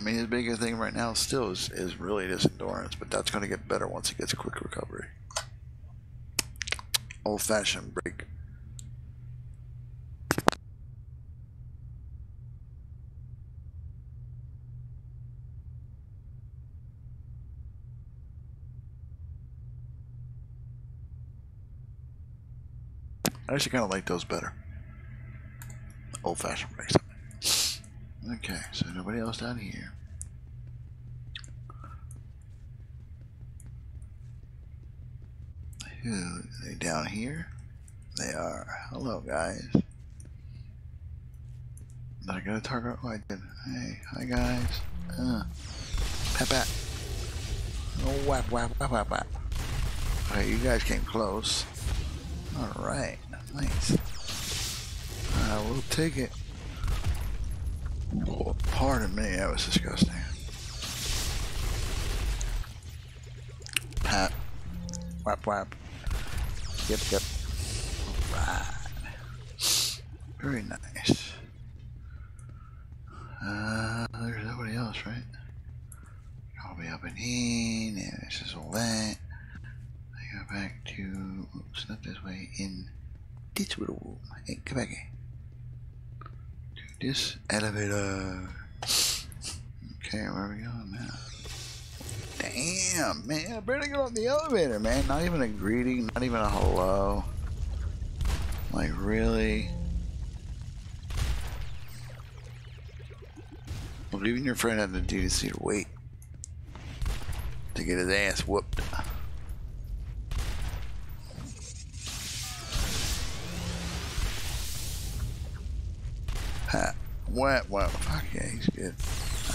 I mean, his biggest thing right now still is, is really this endurance, but that's going to get better once he gets quick recovery. Old fashioned break. I actually kind of like those better. Old fashioned breaks. Okay, so nobody else down here. Who are they down here? They are. Hello, guys. Did I get a target? Oh, I did. Hey, hi, guys. Uh, pat, pat. Oh, whap, whap, whap, whap, whap. Okay, you guys came close. All right, nice. I will take it. Oh, pardon me, that was disgusting. Pat. Whap, whap. Yep, yep. Alright. Very nice. Uh, there's nobody else, right? I'll be up in here. Yeah, this is all that. I go back to, oops, not this way, in this little room. Hey, come back here. This elevator. Okay, where are we going now? Damn, man, I better get on the elevator, man. Not even a greeting, not even a hello. Like, really? Well, even your friend had the decency to wait to get his ass whooped. Ha. What? What? Fuck yeah, he's good.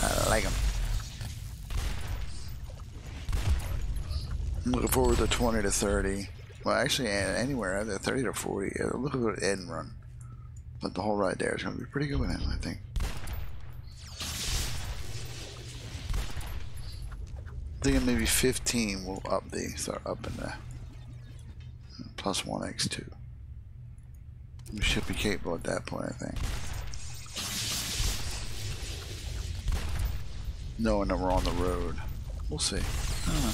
I like him. I'm looking forward to 20 to 30. Well, actually, anywhere either 30 to 40. Look at the end run. But the whole ride there is going to be pretty good with him, I think. I thinking maybe 15 will up the start up in the plus 1x2. We should be capable at that point, I think. Knowing that we're on the road. We'll see. I,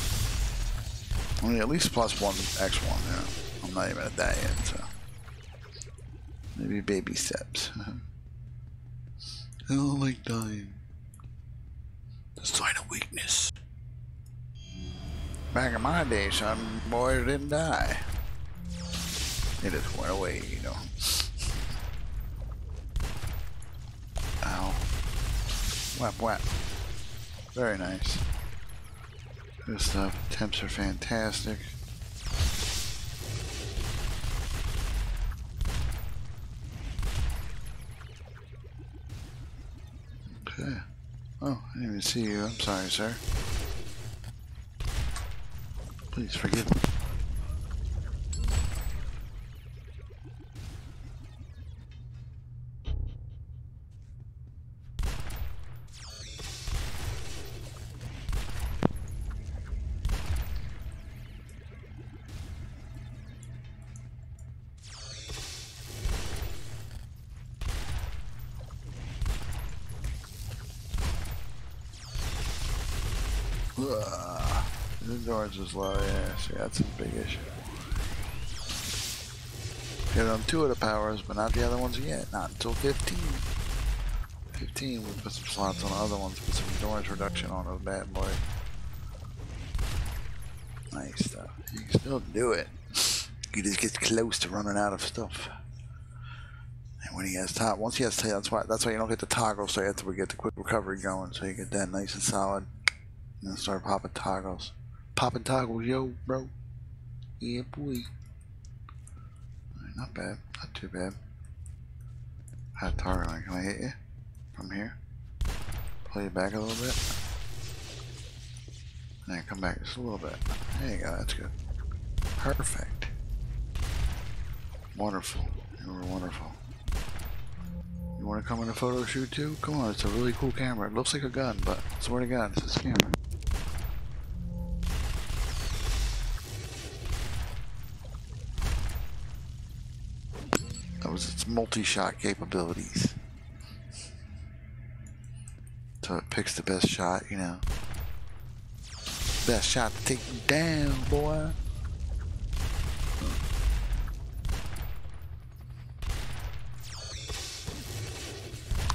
I mean, at least plus 1x1, yeah. I'm not even at that yet, so. Maybe baby steps. I don't like dying. The sign of weakness. Back in my day, some boys didn't die. They just went away, you know. Ow. Whap whap. Very nice. Good stuff. Temps are fantastic. Okay. Oh, I didn't even see you. I'm sorry, sir. Please forgive me. Doors is low, yeah, see that's a big issue. Hit on two of the powers, but not the other ones yet. Not until 15. 15, we'll put some slots on the other ones, put some endurance reduction on those bad boy. Nice stuff. You can still do it. He just gets close to running out of stuff. And when he has top, once he has tail, that's why that's why you don't get the toggle, so you have to get the quick recovery going, so you get that nice and solid, and then start popping toggles. Popping toggles, yo, bro. Yeah, boy. Not bad. Not too bad. Hot target line. Can I hit you? From here? Play it back a little bit. And then come back just a little bit. There you go. That's good. Perfect. Wonderful. You were wonderful. You want to come in a photo shoot too? Come on, it's a really cool camera. It looks like a gun, but swear to God, it's a camera. Multi-shot capabilities. So it picks the best shot, you know. Best shot to take you down, boy.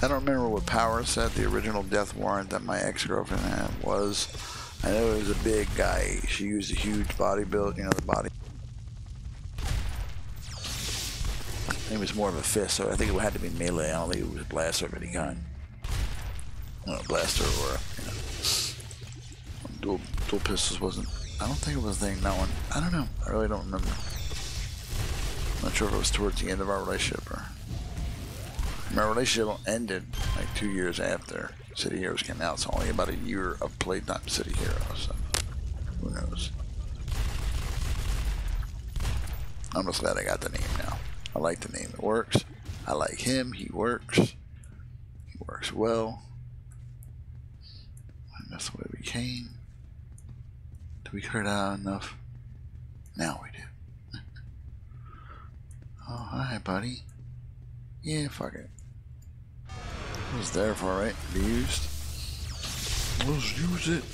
I don't remember what Power said the original death warrant that my ex-girlfriend had was. I know it was a big guy. She used a huge body build, you know, the body Think it was more of a fist, so I think it had to be melee. I don't think it was a blaster of any kind. No, blaster or, you know, dual, dual pistols wasn't, I don't think it was a thing, that one. I don't know. I really don't remember. Not sure if it was towards the end of our relationship or my relationship ended like two years after City Heroes came out, so only about a year of playtime City Heroes. So who knows? I'm just glad I got the name now. I like the name. It works. I like him. He works. He works well. And that's the way we came. Did we cut out enough? Now we do. oh, hi, buddy. Yeah, fuck it. It was there for, right? Be used. Let's use it.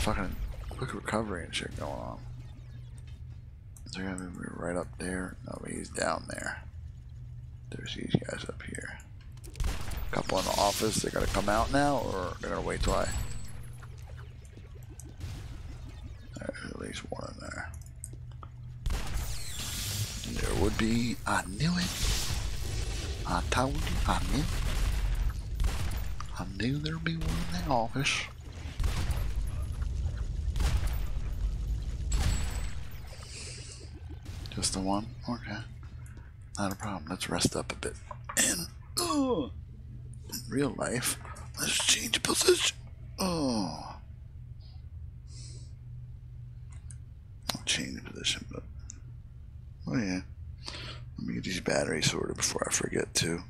Fucking quick recovery and shit going on. Is there gonna be right up there? No, he's down there. There's these guys up here. Couple in the office. They're gonna come out now, or they're gonna wait till I. There's at least one in there. There would be. I knew it. I told you. I knew. I knew there'd be one in the office. Just the one? Okay. Not a problem. Let's rest up a bit. And oh, in real life, let's change position. Oh. I'll change position, but oh yeah. Let me get these batteries sorted before I forget to.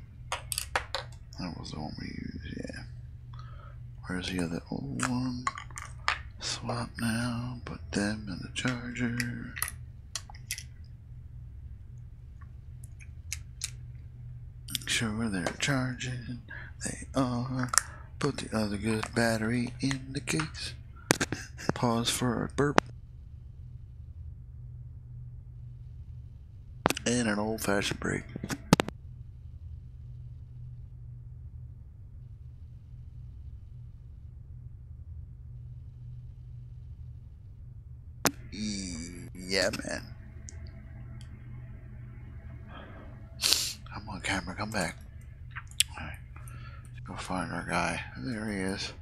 That was the one we used, yeah. Where's the other old one? Swap now, put them in the charger. Sure they're charging. They are. Put the other good battery in the case. Pause for a burp. And an old fashioned break. Yeah, man. Come camera, come back. Alright. Go find our guy. There he is.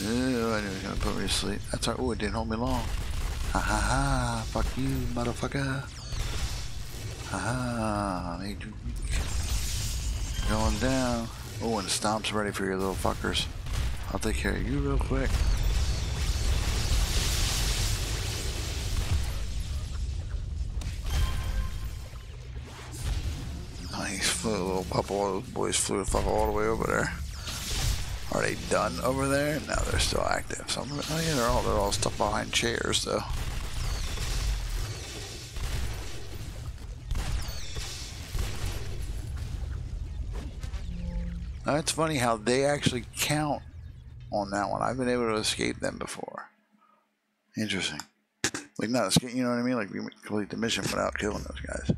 Ew, I knew he was gonna put me to sleep. That's right. Oh, it didn't hold me long. Ha ha ha. Fuck you, motherfucker. Ha ha. Made you weak. Going down. Oh, and stomp's ready for your little fuckers. I'll take care of you real quick. A little couple of those boys flew the fuck all the way over there. Are they done over there? No, they're still active. It, oh yeah, they're all they're all stuck behind chairs though. Now, it's funny how they actually count on that one. I've been able to escape them before. Interesting. Like not escape, you know what I mean? Like we complete the mission without killing those guys.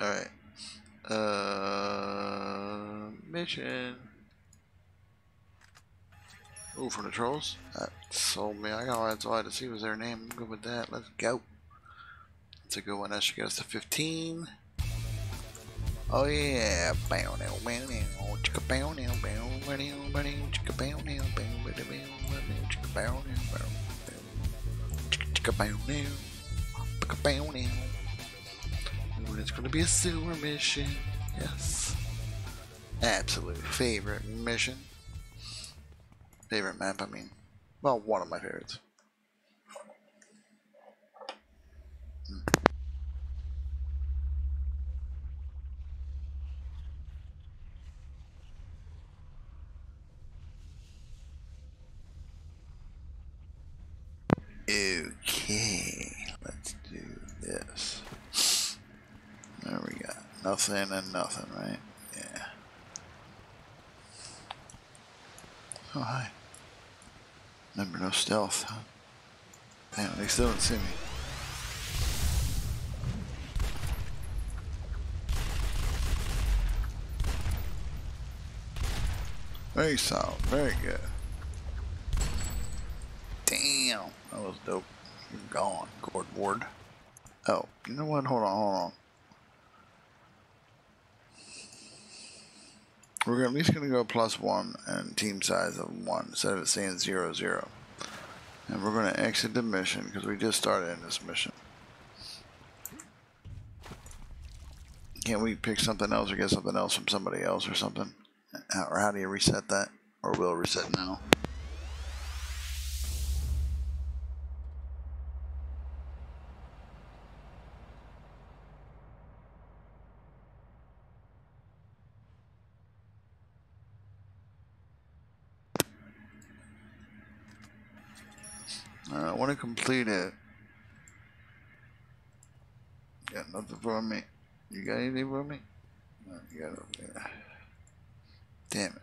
Alright. Uh, mission. Ooh, for the trolls? That sold me. I got that's all I had to see was their name. I'm good with that. Let's go. That's a good one. That should get us to 15. Oh yeah. Bow now, bow now. Chicka bow now, bow now, bow now. Bow now, bow bow bow. Chicka bow now, bow. Chicka bow now. Bow now. It's gonna be a sewer mission. Yes. Absolute favorite mission. Favorite map, I mean. Well, one of my favorites. Hmm. Okay, let's do this. There we go. Nothing and nothing, right? Yeah. Oh, hi. Remember, no stealth, huh? Damn, they still don't see me. Very solid, very good. Damn, that was dope. You're gone, Gord Ward. Oh, you know what? Hold on, hold on. We're at least going to go plus one and team size of one instead of it saying zero zero. And we're going to exit the mission because we just started in this mission. Can't we pick something else or get something else from somebody else or something? Or how do you reset that? Or will reset now? I want complete it. Got nothing for me. You got anything for me? No, you got nothing. Damn it.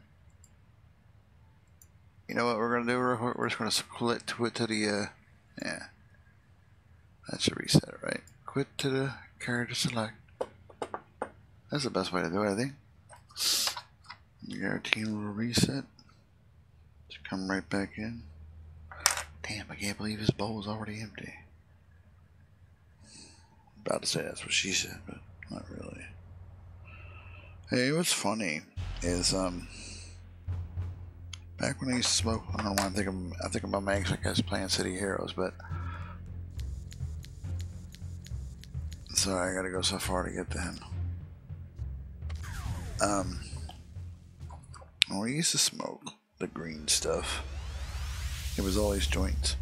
You know what we're gonna do? We're, we're just gonna split to it to the, uh, yeah. That should reset it, right? Quit to the character select. That's the best way to do it, I think. Team will reset. Just come right back in. Damn, I can't believe his bowl is already empty. About to say that's what she said, but not really. Hey, what's funny is um back when I used to smoke, I don't know why I think I'm I think about Max ex I playing City Heroes, but sorry, I gotta go so far to get to him. Um we used to smoke the green stuff. It was always joints.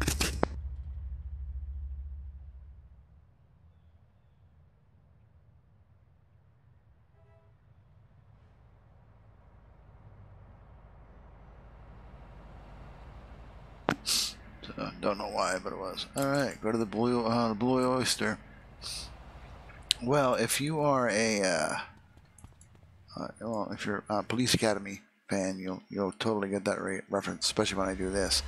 Don't know why, but it was. All right, go to the blue, uh, the blue oyster. Well, if you are a, uh, uh, well, if you're a police academy fan, you'll you'll totally get that re reference, especially when I do this.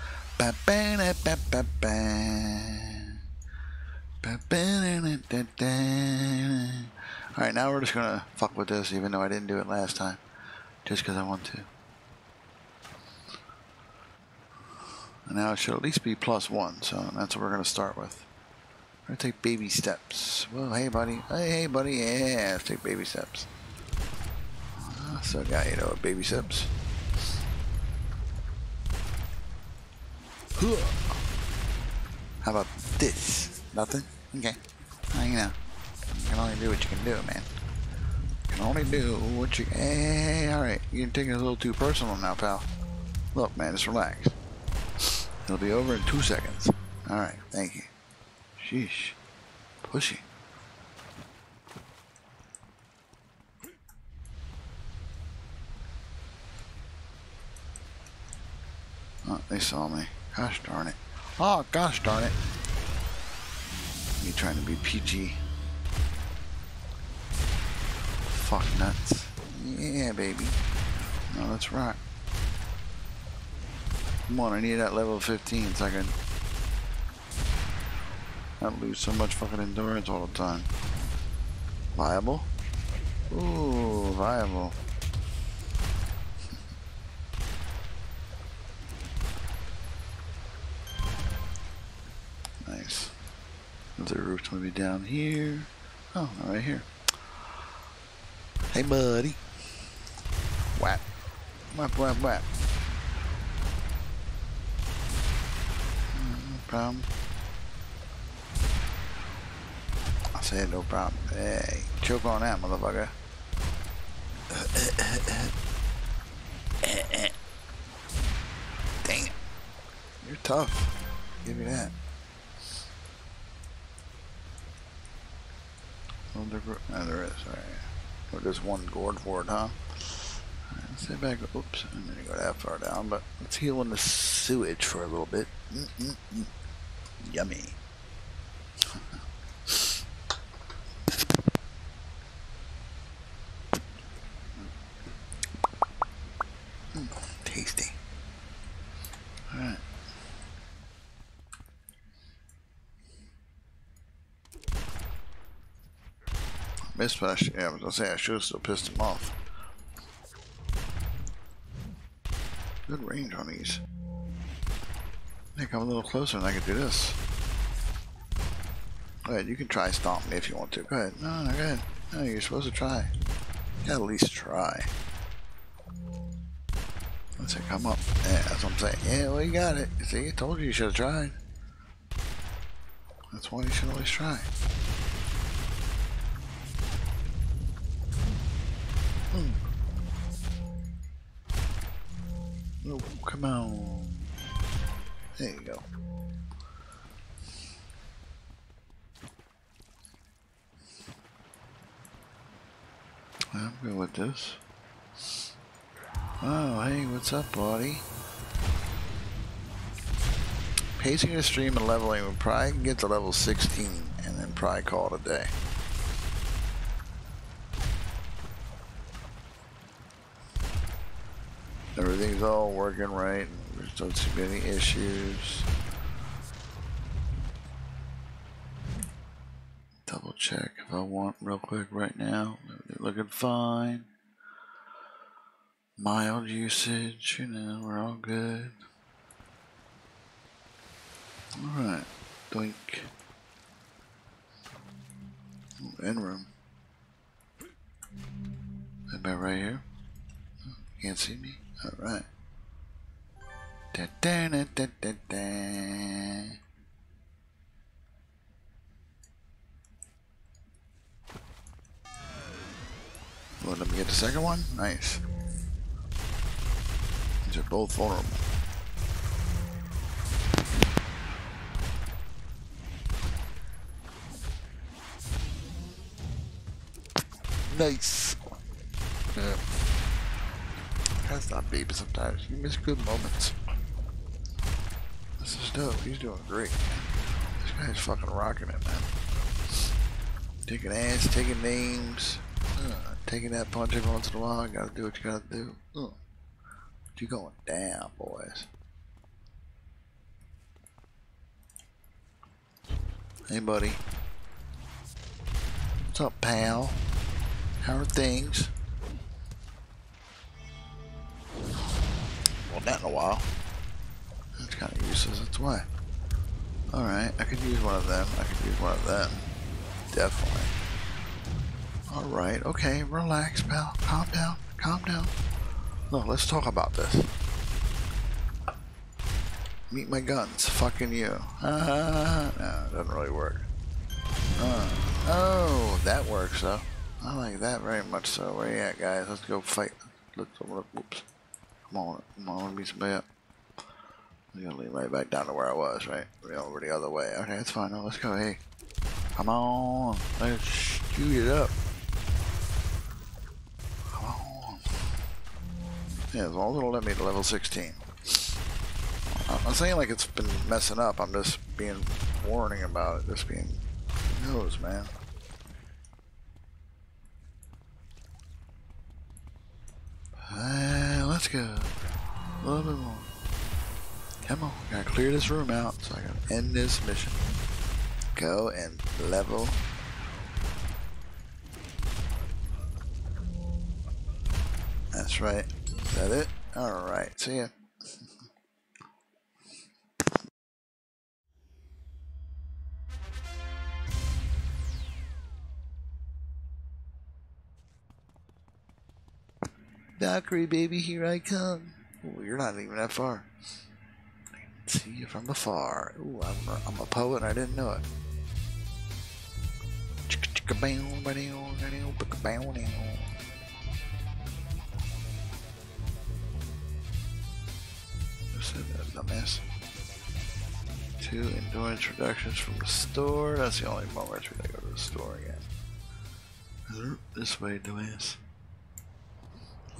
All right, now we're just gonna fuck with this, even though I didn't do it last time, just because I want to. And now it should at least be plus one, so that's what we're gonna start with. We're gonna take baby steps. Well, hey, buddy. Hey, hey, buddy. Yeah, let's take baby steps. So, guy, you know, baby steps. How about this? Nothing? Okay. Well, you know, you can only do what you can do, man. You can only do what you... Hey, alright. You're taking it a little too personal now, pal. Look, man, just relax. It'll be over in two seconds. Alright, thank you. Sheesh. Pushy. Oh, they saw me. Gosh darn it. Oh, gosh darn it. Me trying to be PG. Fuck nuts. Yeah, baby. No, that's right. Come on, I need that level 15 so I can not lose so much fucking endurance all the time. Viable? Ooh, viable. The roof's gonna be down here. Oh, right here. Hey, buddy. Whap. Whap, whap, whap. Mm, no problem. I said no problem. Hey, choke on that, motherfucker. Dang it. You're tough. Give me that. There, oh, there is. All right. Well, there's one gourd for it, huh? Let's say back. Oops, I'm gonna go that far down, but let's heal in the sewage for a little bit. Mm -mm -mm. Yummy. Mm, tasty. All right. I, yeah, I was gonna say I should have still pissed him off. Good range on these. I think I'm a little closer and I can do this. Go ahead, you can try stomp me if you want to. Go ahead. No, no, go ahead. No, you're supposed to try. You gotta at least try. Let's say come up. Yeah, that's what I'm saying. Yeah, well, you got it. See, I told you you should have tried. That's why you should always try. This. Oh, hey, what's up, buddy? Pacing your stream and leveling would probably get to level 16 and then probably call it a day. Everything's all working right. There's don't see any issues. Double check if I want real quick right now. Looking fine. Mild usage, you know, we're all good. Alright, doink. Ooh, end room. About right here? Can't see me? Alright. Da, da, da, da, da, da. Let me get the second one. Nice. These are both vulnerable. Nice. Yeah. That's not baby sometimes. You miss good moments. This is dope. He's doing great. This guy's fucking rocking it, man. Taking ass, taking names, uh, taking that punch every once in a while. Gotta do what you gotta do. Uh, you going down, boys. Hey, buddy. What's up, pal? How are things? Well, not in a while. That's kind of useless. That's why. Alright, I could use one of them. I could use one of them. Definitely. Alright, okay, relax, pal. Calm down. Calm down. No, let's talk about this. Meet my guns. Fucking you. No, it doesn't really work. Uh, oh, that works though. I like that very much so. Where you at, guys? Let's go fight. Let's look. Whoops. Come on. Come on. Let me somebody up. I'm gonna lean right back down to where I was, right? We're over the other way. Okay, that's fine. Now let's go. Hey. Come on. Let's shoot it up. Yeah, as it'll let me to level 16. I'm not saying like it's been messing up. I'm just being warning about it. Just being, knows, man. Uh, let's go. A little bit more. Come on, gotta clear this room out so I can end this mission. Go and level. That's right. That it? Alright, see ya. Valkyrie, baby, here I come. Ooh, you're not even that far. I can see you from afar. Ooh, I'm a, I'm a poet I didn't know it. Dumbass. Two endurance reductions from the store. That's the only moment we gotta go to the store again. This way, dumbass.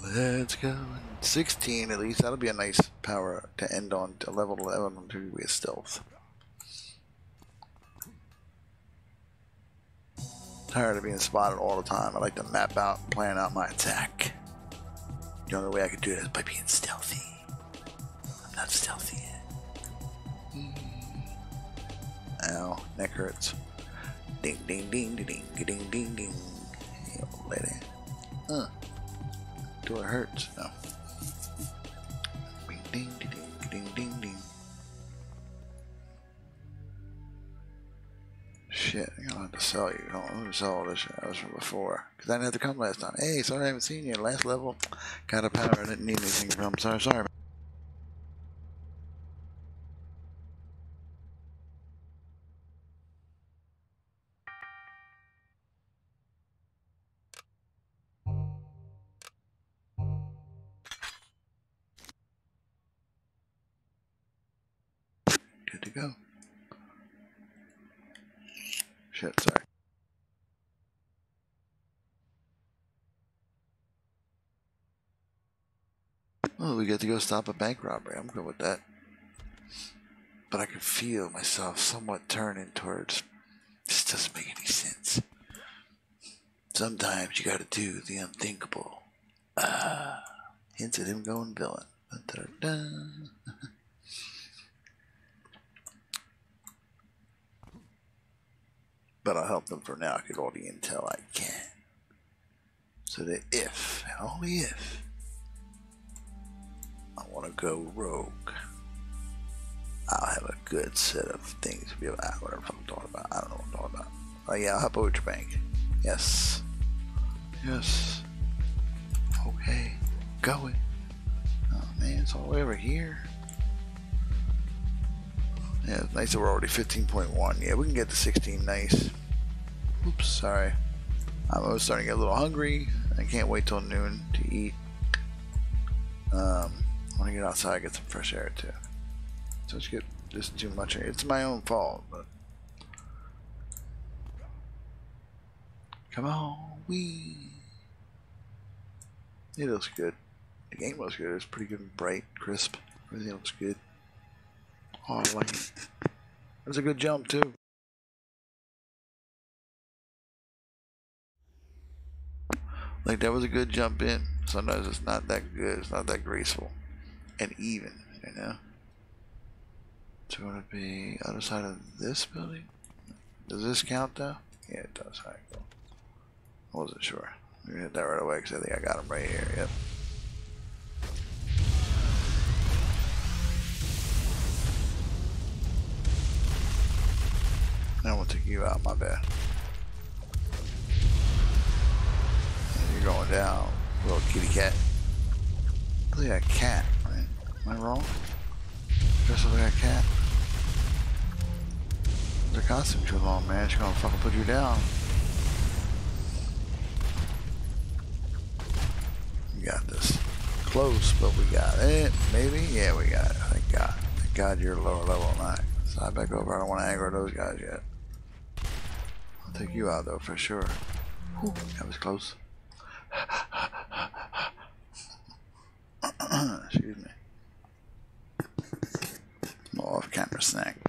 Let's go. 16 at least. That'll be a nice power to end on to level 11 on 2 degree stealth. Tired of being spotted all the time. I like to map out plan out my attack. The only way I can do it is by being stealthy. Not stealthy yet. Ow, neck hurts. Ding ding ding ding ding ding ding old lady. Uh. Do it hurts? No. Ding ding ding ding ding ding. Shit, I'm gonna have to sell you. Hold on, let me sell all this shit. That was from before. Because I didn't have to come last time. Hey, sorry I haven't seen you. Last level, got a power I didn't need anything from. Sorry, sorry. To go stop a bank robbery. I'm good with that. But I can feel myself somewhat turning towards this doesn't make any sense. Sometimes you gotta do the unthinkable. Ah, hints at him going villain. Dun-dun-dun. but I'll help them for now. I get all the intel I can. So that if, and only if, I want to go rogue, I'll have a good set of things to be able to, whatever I'm talking about. I don't know what I'm talking about. Oh yeah, I'll hop over to bank. Yes. Yes. Okay. Going. Oh man, it's all the way over here. Yeah, it's nice that we're already 15.1. Yeah, we can get to 16 nice. Oops, sorry. I'm starting to get a little hungry. I can't wait till noon to eat. Um, want to get outside, get some fresh air too. So let's get this too much. Air. It's my own fault, but come on, we. It looks good. The game looks good. It's pretty good and bright, crisp. Everything looks good. Oh, I like it. It was a good jump too. Like that was a good jump in. Sometimes it's not that good. It's not that graceful and even. You know. So would it be other side of this building? Does this count though? Yeah, it does. Alright, cool. I wasn't sure. Let me hit that right away because I think I got him right here. Yep. Now we'll take you out, my bad. You're going down, little kitty cat. Look at that cat, right? Am I wrong? Dress up like a cat. The costume too long, man. She's gonna fucking put you down. We got this. Close, but we got it. Maybe? Yeah, we got it. Thank God. Thank God you're lower level than I. Slide back over. I don't want to anger those guys yet. I'll take you out though for sure. Whew, that was close. Excuse me. Off camera snack.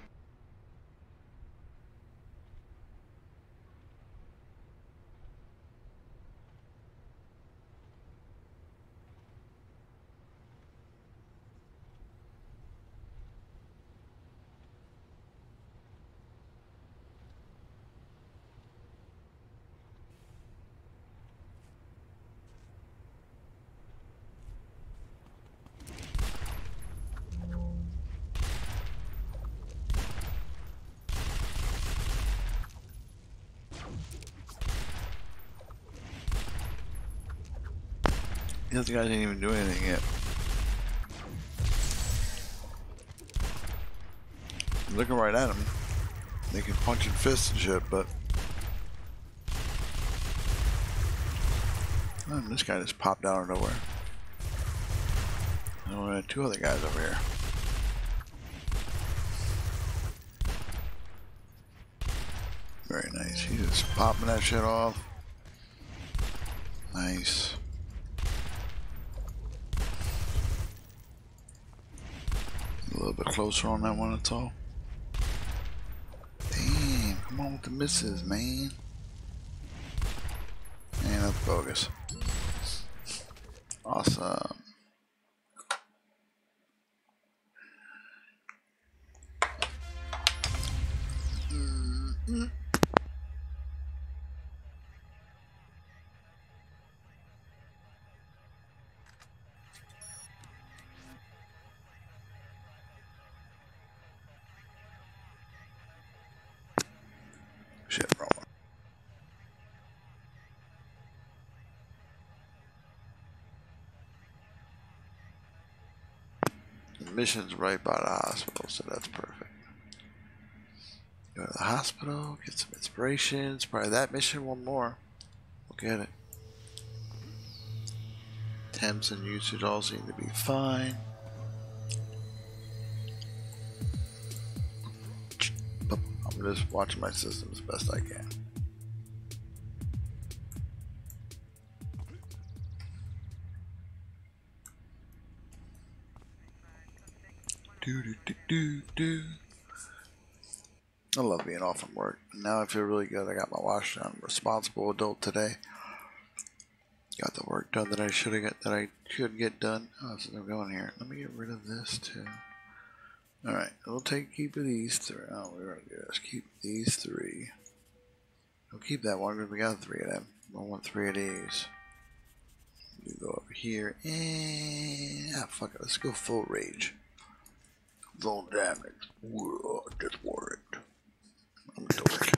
This guys didn't even do anything yet. I'm looking right at him. making punching fists and shit, but... This guy just popped out of nowhere. And we had two other guys over here. Very nice. He's just popping that shit off. Nice. Bit closer on that one, at all. Damn, come on with the misses, man. Man, that's bogus. Awesome. The mission's right by the hospital, so that's perfect. Go to the hospital, get some inspirations. Probably that mission, one more. We'll get it. Temps and usage all seem to be fine. I'm just watching my system as best I can. Do do do do do. I love being off from work. Now I feel really good. I got my wash done. Responsible adult today. Got the work done that I should have got that I should get done. Oh, so I'm going here. Let me get rid of this too. All right, we'll take keep these three. Oh, we're gonna do this. Keep these three. We'll keep that one because we got three of them. I want three of these. You go over here and ah, fuck it. Let's go full rage. Full damage. Whoa, just worked. I'm dork.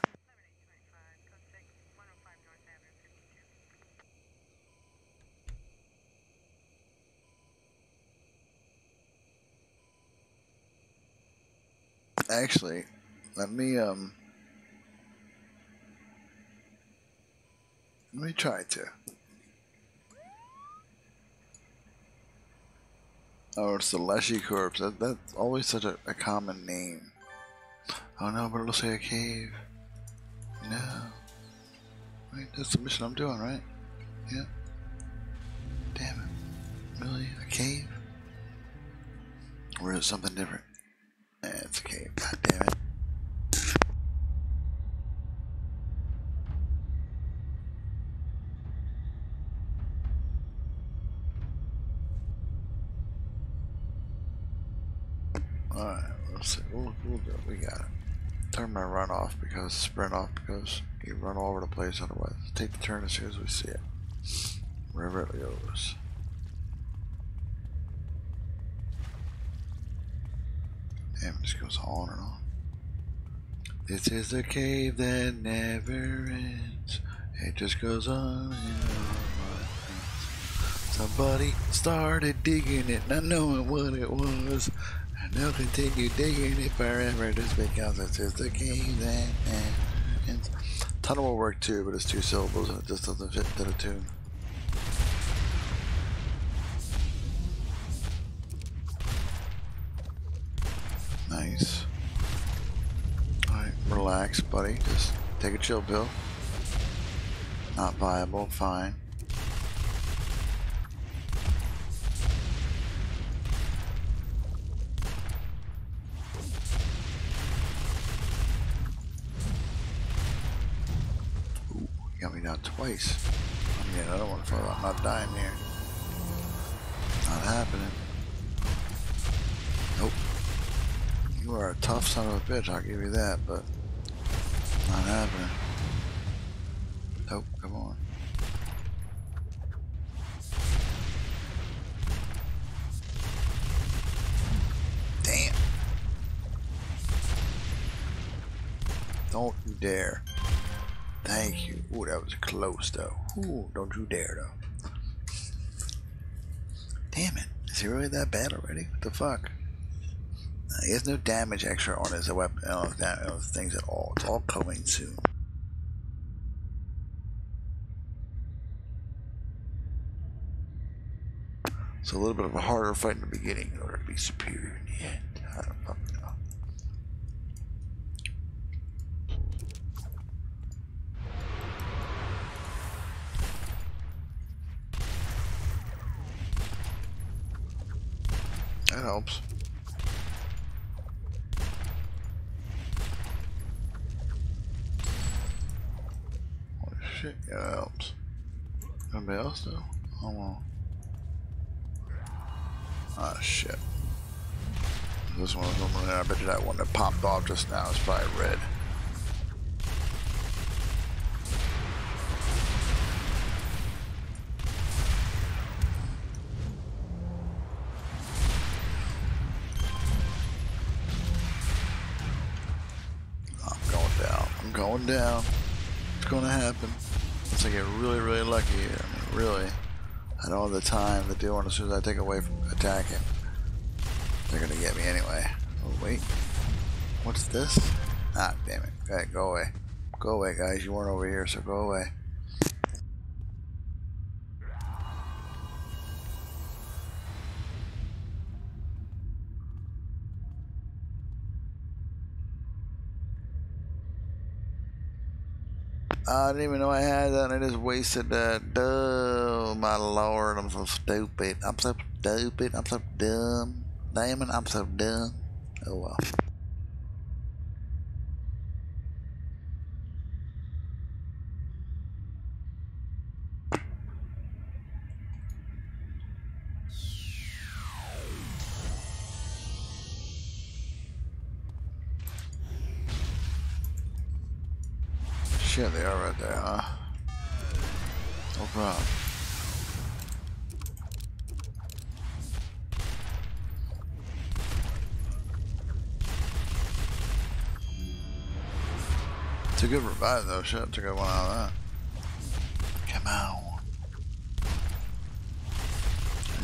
Actually, let me um let me try to. Oh, it's the Leshy Corpse. That, that's always such a, a common name. Oh no, but it'll say a cave. No. That's the mission I'm doing, right? Yeah. Damn it. Really? A cave? Or is it something different? Eh, it's a cave. God damn it. Alright, let's see. We'll, do it. We got it. Turn my run off because sprint off because you run all over the place otherwise. Take the turn as soon as we see it. Wherever it goes. Damn, it just goes on and on. This is a cave that never ends. It just goes on and on. Somebody started digging it, not knowing what it was. They'll continue digging it forever just because it's just a cave that ends. Tunnel will work too, but it's two syllables and it just doesn't fit to the tune. Nice. Alright, relax, buddy. Just take a chill pill. Not viable, fine. Ooh, you got me down twice. I don't want to for I'm not dying here. Not happening. Nope. You are a tough son of a bitch, I'll give you that, but not happening. Nope, come on. Damn. Don't you dare. Thank you. Ooh, that was close though. Ooh, don't you dare though. Damn it. Is he really that bad already? What the fuck? Uh, he has no damage extra on his weapon, on his, on his things at all. It's all coming soon. So a little bit of a harder fight in the beginning in order to be superior in the end. I don't fucking know. That helps. Holy shit, yeah, that helps. Anybody else though? Oh well. Ah shit. This one was there. I bet you that one that popped off just now is probably red. Really. I don't have the time to do it as soon as I take away from attacking. They're gonna get me anyway. Oh, wait. What's this? Ah, damn it. Okay, go away. Go away, guys. You weren't over here, so go away. I didn't even know I had that, and I just wasted that. Oh, my lord, I'm so stupid. I'm so stupid. I'm so dumb. Damn it, I'm so dumb. Oh well. Good revive though, shit, took a one out of that. Come on.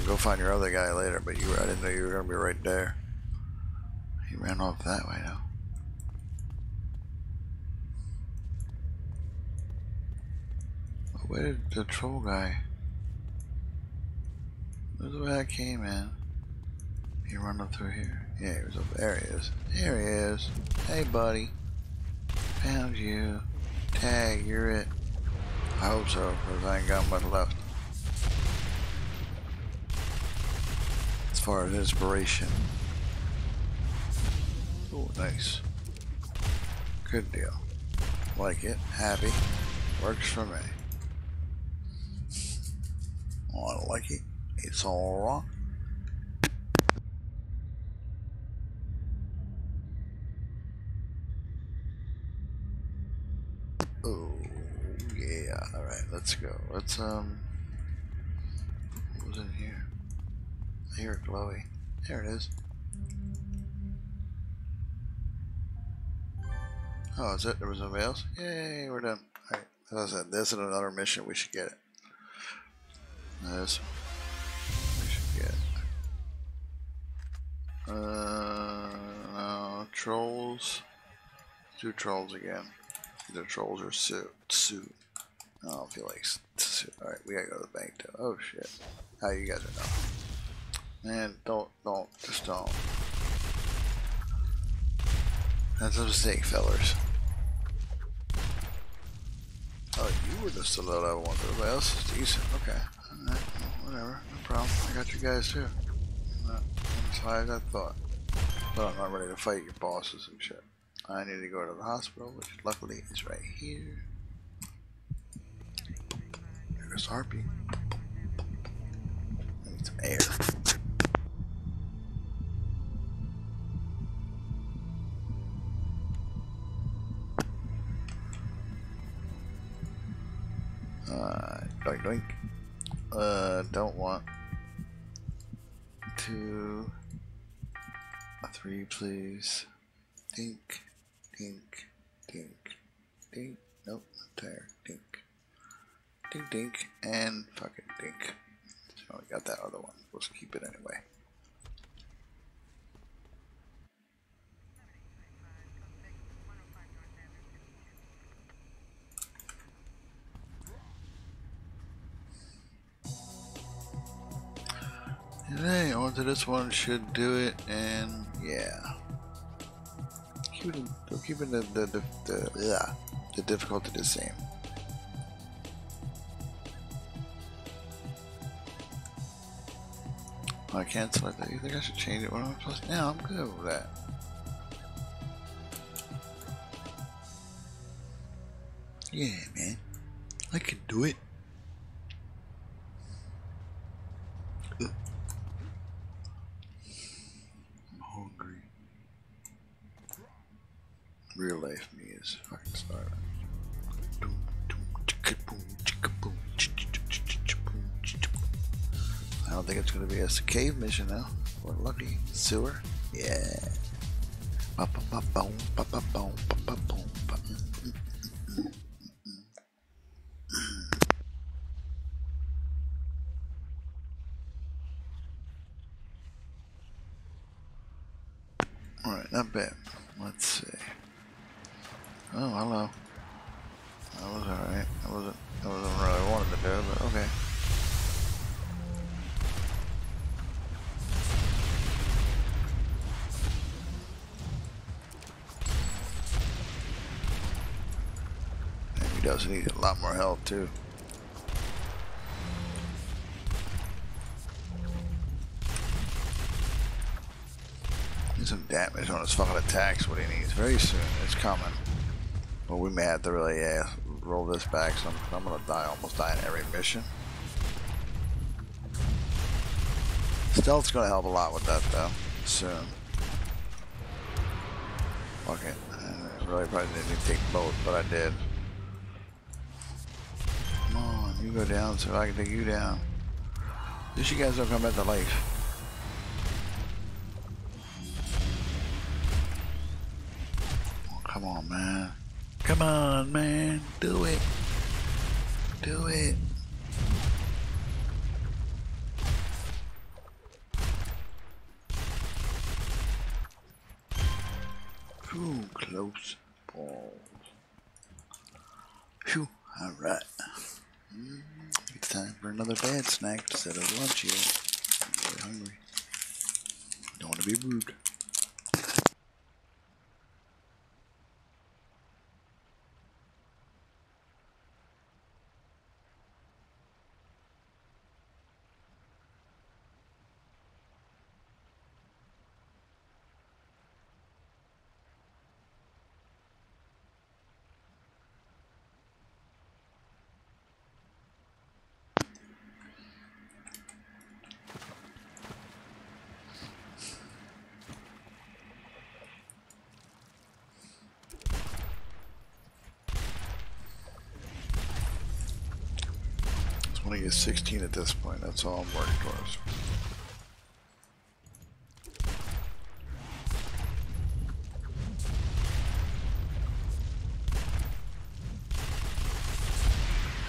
Go find your other guy later, but you I didn't know you were gonna be right there. He ran off that way now. Where did the troll guy? Where's the way I came in? He run up through here. Yeah, he was up there. He is. There he is. Hey, buddy. Found you. Tag, you're it. I hope so, because I ain't got much left. As far as inspiration. Oh, nice. Good deal. Like it. Happy. Works for me. Oh, I like it. It's all wrong. Oh, yeah. All right, let's go. Let's, um, what was in here? I hear it glowy. There it is. Oh, is it? There was nobody else? Yay, we're done. Alright, as I said, this is another mission. We should get it. This we should get. Uh, no, trolls. Do trolls again. Either trolls or suit. Suit. I don't feel like. Alright, we gotta go to the bank though. Oh shit. How you guys are know. Man, don't, don't, just don't. That's a mistake, fellers. Oh, you were just a low level one. Everybody else is decent. Okay. Alright, whatever. No problem. I got you guys too. Not as high as I thought. But I'm not ready to fight your bosses and shit. I need to go to the hospital, which luckily is right here. There's Harpy. I need some air. Uh, doink doink. Uh, don't want two, a three, please. Dink, dink, dink, dink. Nope, not there. Dink, dink, dink, and fucking dink. So we got that other one. Let's keep it anyway. Hey, onto this one should do it, and yeah. Keeping, keeping the the the, the, yeah, the difficulty the same. I can't select that. You think I should change it when I'm supposed to? Yeah, I'm good with that. Yeah, man. I can do it. I'm hungry. Real life me is fucking starving. Don't think it's gonna be a cave mission now. We're lucky. Sewer? Yeah. Alright, not bad. Let's see. Oh, hello. That was alright. That wasn't that wasn't what I wanted to do, but okay. Does need a lot more health too. Need some damage on his fucking attacks, what he needs. Very soon. It's coming. Well, we may have to really yeah, roll this back, so I'm, I'm gonna die, almost die in every mission. Stealth's gonna help a lot with that, though. Soon. Fuck it. I really probably didn't take both, but I did. Go down so I can take you down. At you guys don't come back to life. Oh, come on, man. Come on, man. Do it. Do it. Ooh, close balls. Phew, alright. Mm, it's time for another bad snack instead of lunch here. I'm really hungry. Don't want to be rude. Get 16 at this point. That's all I'm working towards.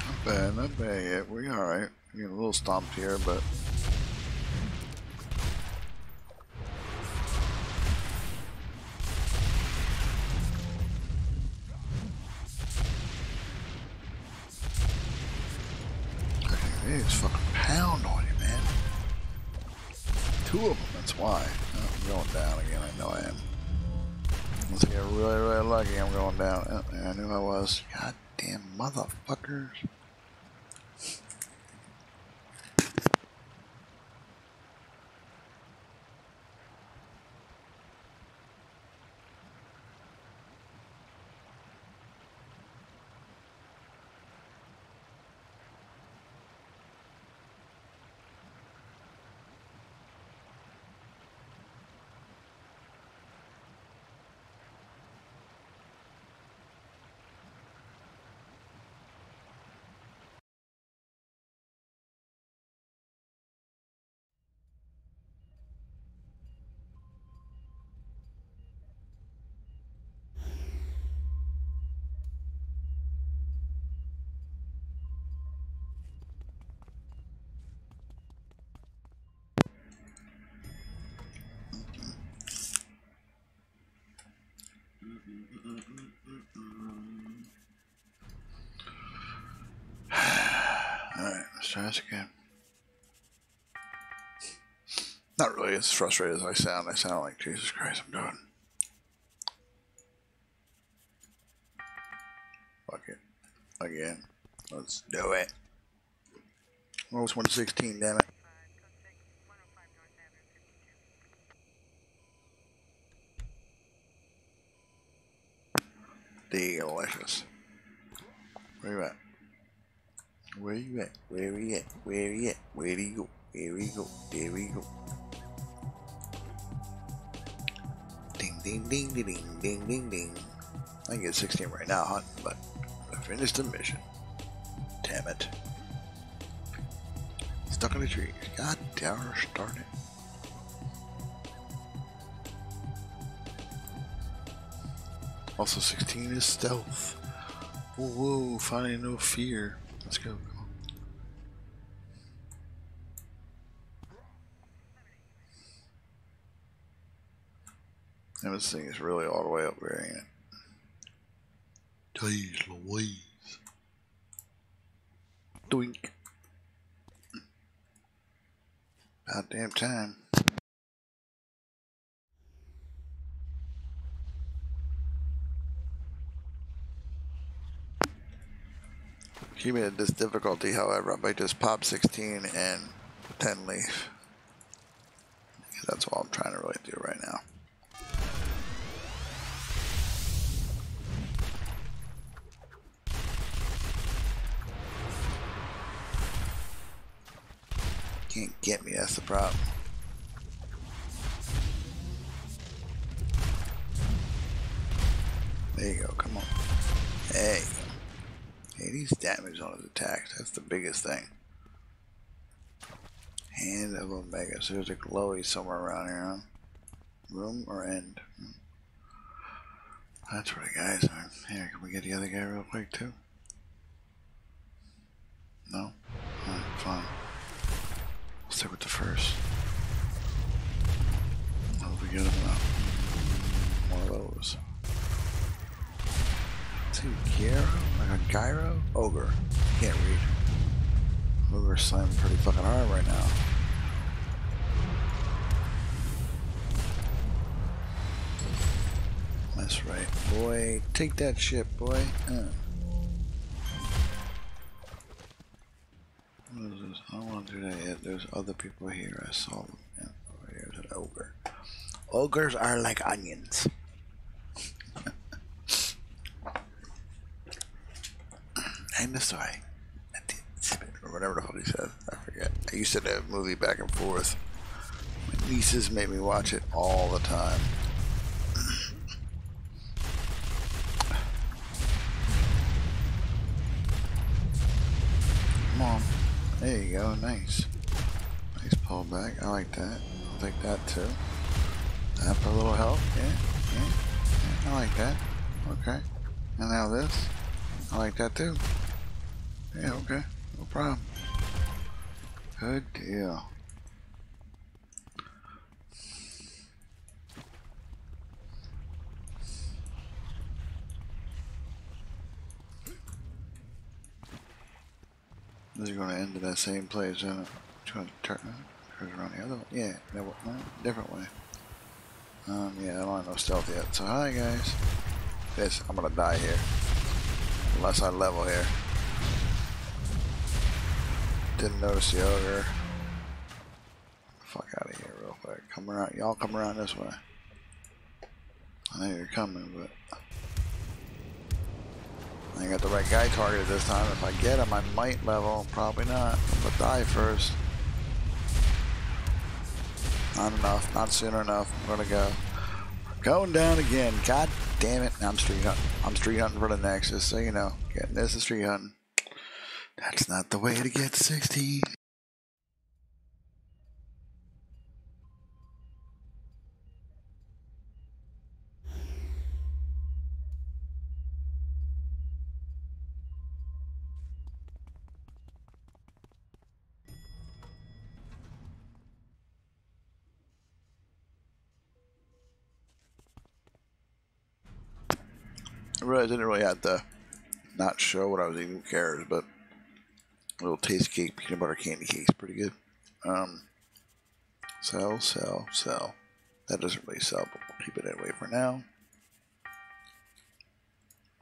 Not bad, not bad yet. We alright. Getting a little stomped here, but Alright, let's try this again. Not really as frustrated as I sound. I sound like Jesus Christ, I'm done. Fuck it. Again. Let's do it. It's 116, damn it. delicious. Where you at? Where you at? Where you at? Where you at? Where you go? Here we go. There we go. Ding ding ding ding ding ding ding ding. I can get 16 right now huh? but I finished the mission. Damn it. Stuck in the trees. God damn it, darn it. Also 16 is stealth. Whoa, whoa, finding no fear. Let's go. And this thing is really all the way up there, ain't it? Jeez Louise. Doink. About damn time. Keeping at this difficulty, however, I might just pop 16 and 10 leaf. That's all I'm trying to really do right now. Can't get me, that's the problem. There you go, come on. Hey. 80's damage on his attacks, that's the biggest thing. Hand of Omega, so there's a glowy somewhere around here, huh? Room or end? Hmm. That's where the guys are. Here, can we get the other guy real quick too? No? Alright, fine. Stick with the first. What if we get him up? One of those. See, Gyro? Like a Gyro? Ogre. Can't read. Ogre's slamming pretty fucking hard right now. That's right, boy. Take that shit, boy. Uh. I don't want to do that yet. There's other people here. I saw them. Yeah, over here's an ogre. Ogres are like onions. I'm story. Or whatever the hell he said. I forget. I used to have a movie back and forth. My nieces made me watch it all the time. On. There you go. Nice. Nice pullback. I like that. I'll take that too. For a little help. Yeah. Yeah. yeah. I like that. Okay. And now this. I like that too. Yeah, okay. No problem. Good deal. This is going to end in that same place, isn't it? Trying to turn, turn around the other way. Yeah, no, no, different way. Um, yeah, I don't have no stealth yet. So, hi guys. This, I'm gonna die here. Unless I level here. Didn't notice the ogre. Fuck out of here real quick. Come around, y'all come around this way. I know you're coming, but I got the right guy targeted this time. If I get him, I might level. Probably not. But die first. Not enough. Not soon enough. I'm gonna go. Going down again. God damn it. I'm street hunting. I'm street hunting for the Nexus, so you know. Getting this is street hunting. That's not the way to get 16. Really didn't really have to not show what I was eating. Who cares? But little taste cake, peanut butter candy cake's pretty good. Um, sell, sell, sell. That doesn't really sell, but we'll keep it that way for now.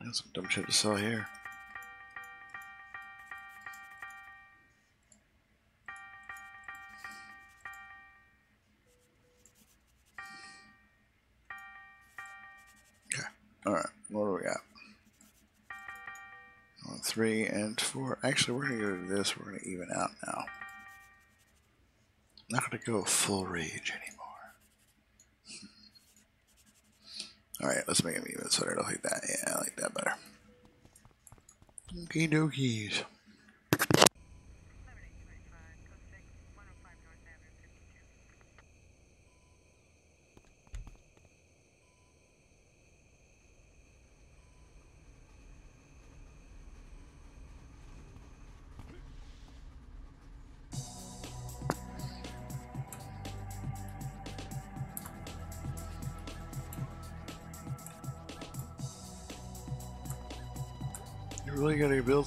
Got some dumb shit to sell here. Actually, we're gonna go to this. We're gonna even out now. Not gonna go full rage anymore. Hmm. All right, let's make them even so I don't like that. Yeah, I like that better. Okie dokies.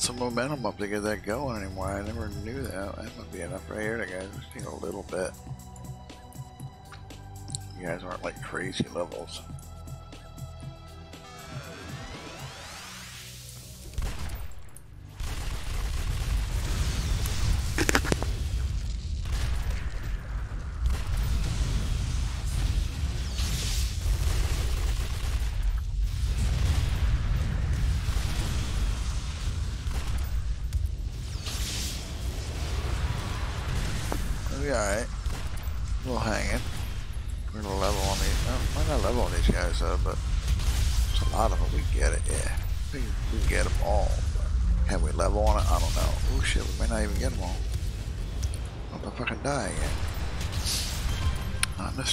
Some momentum up to get that going anymore. I never knew that. That might be enough right here, guys. Just need a little bit. You guys aren't like crazy levels.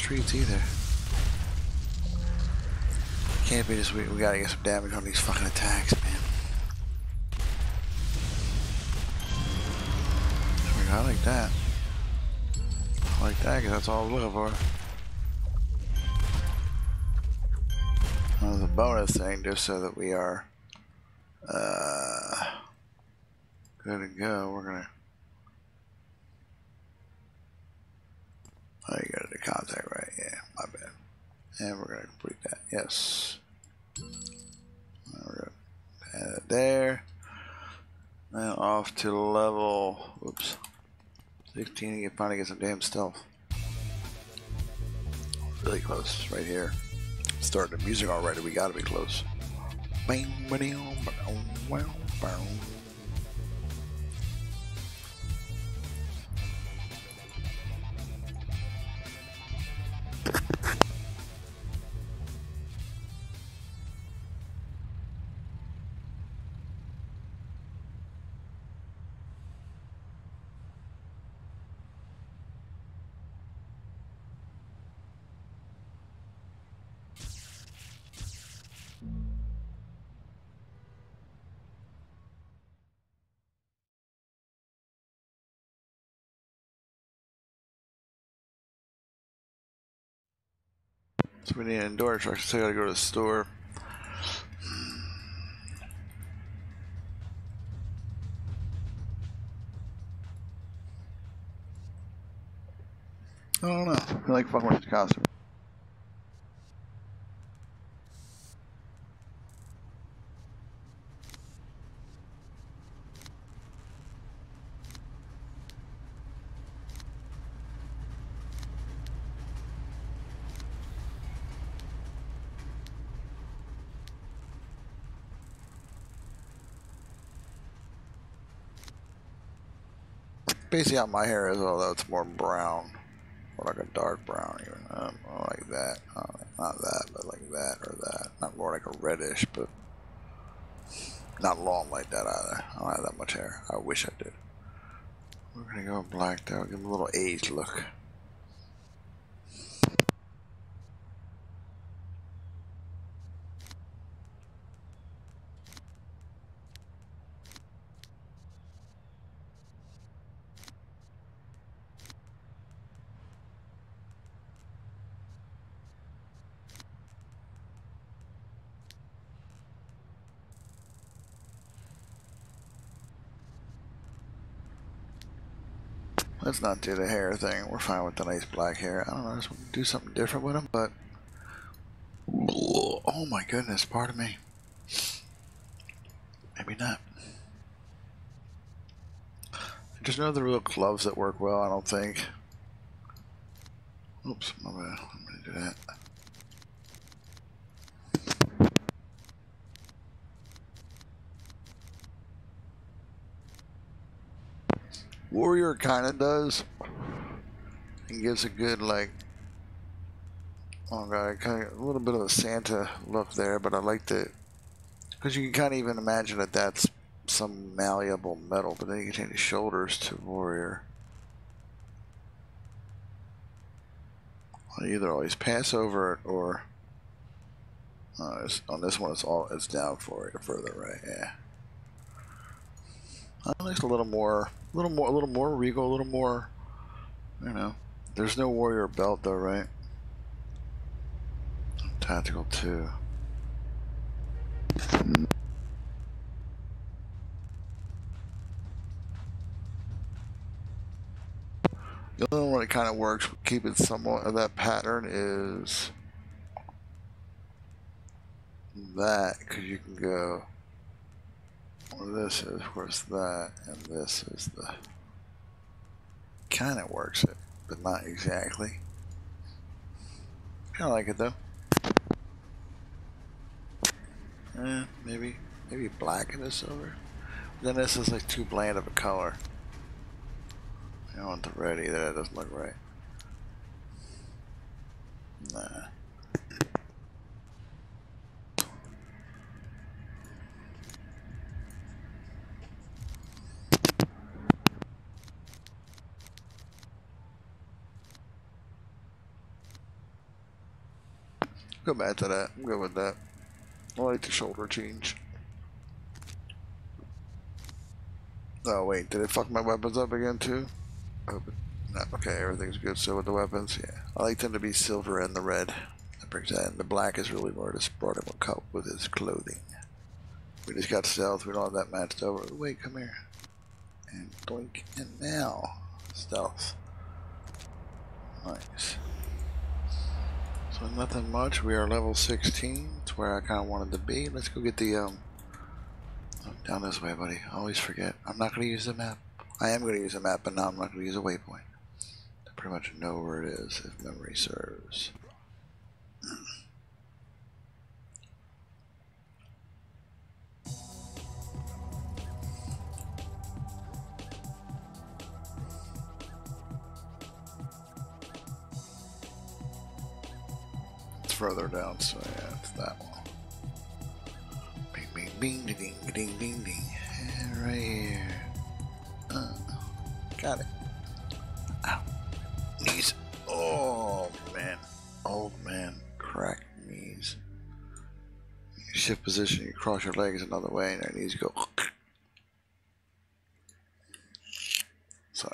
Streets either. Can't be just we, we gotta get some damage on these fucking attacks, man. There we go, I like that. I like that because that's all I was looking for. As a bonus thing, just so that we are uh, good to go, we're gonna. Oh, you got the contact right? Yeah, my bad. And we're gonna complete that. Yes. Add it there. Now off to level. Whoops. 16 you finally get some damn stealth. Really close, right here. Starting the music already, we gotta be close. Bang, we need an indoor truck, so I gotta go to the store. I don't know. I like fucking with this costume. Basically, how my hair is, although it's more brown, or like a dark brown, even um, like that. Uh, not that, but like that or that. Not more like a reddish, but not long like that either. I don't have that much hair. I wish I did. We're gonna go black though. Give him a little aged look. Let's not do the hair thing. We're fine with the nice black hair. I don't know. Let's do something different with him, but. Oh my goodness, pardon me. Maybe not. There's no other real gloves that work well, I don't think. Oops, my bad. I'm gonna do that. Warrior kind of does. It gives a good, like, oh god, kind of a little bit of a Santa look there, but I like the, because you can kind of even imagine that that's some malleable metal, but then you can change the shoulders to Warrior. I either always pass over it or uh, on this one it's all it's down for it further right yeah at least a little more a little more a little more regal a little more you know. There's no warrior belt though right? Tactical too The only one that kind of works, keep it somewhat of that pattern is that, because you can go, well, this is, where's that, and this is the, kind of works it, but not exactly. Kind of like it though. Eh, maybe, maybe black and silver. Then this is like too bland of a color. I don't want the red either, that doesn't look right. Nah. Go back to that. I'm good with that. I like the shoulder change. Oh wait, did it fuck my weapons up again too? Oh, Open. No, okay, everything's good. So with the weapons, yeah. I like them to be silver and the red. That brings that in. The black is really more just brought him a cup with his clothing. We just got stealth. We don't have that matched over. Wait, come here. And doink. And now, stealth. Nice. So nothing much. We are level 16. It's where I kind of wanted to be. Let's go get the, um, oh, down this way, buddy. I always forget. I'm not going to use the map. I am going to use a map, but now I'm not going to use a waypoint. I pretty much know where it is, if memory serves. Further down, so yeah, it's that one. Bing, bing, bing, ding, ding, ding, ding. Right here. Uh, got it. Ow. Knees. Oh, man. Old man. Crack knees. shift position, you cross your legs another way, and your knees go. Sorry.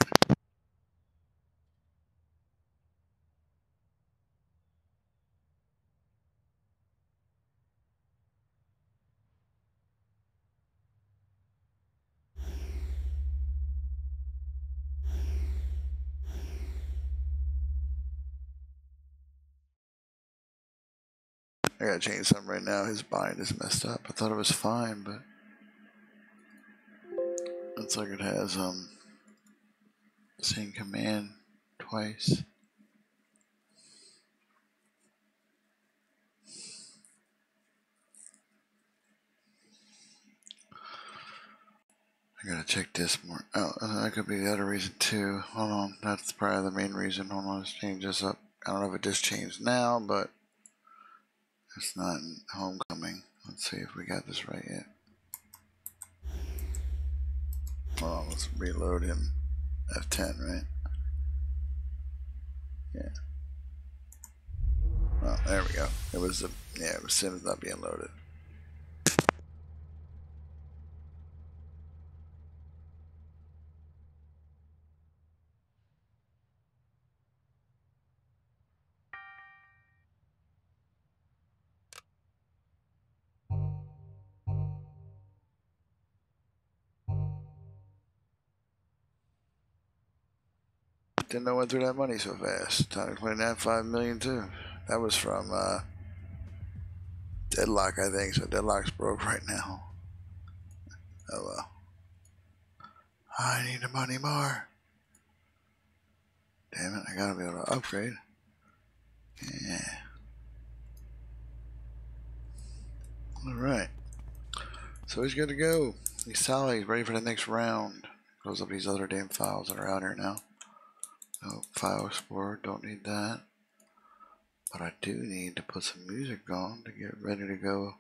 I gotta change something right now. His bind is messed up. I thought it was fine, but looks like it has um same command twice. I gotta check this more. Oh, uh, that could be the other reason too. Hold on, that's probably the main reason. Hold on, let's change this up. I don't know if it just changed now, but it's not homecoming. Let's see if we got this right yet. Well, let's reload him. F10, right? Yeah. Well, there we go. It was a yeah, it was as not being loaded. Didn't know I went through that money so fast. Time to clean that five million too. That was from uh, Deadlock, I think. So Deadlock's broke right now. Oh well. I need the money more. Damn it! I gotta be able to upgrade. Yeah. All right. So he's good to go. He's solid. He's ready for the next round. Close up these other damn files that are out here now. No, File Explorer, don't need that. But I do need to put some music on to get ready to go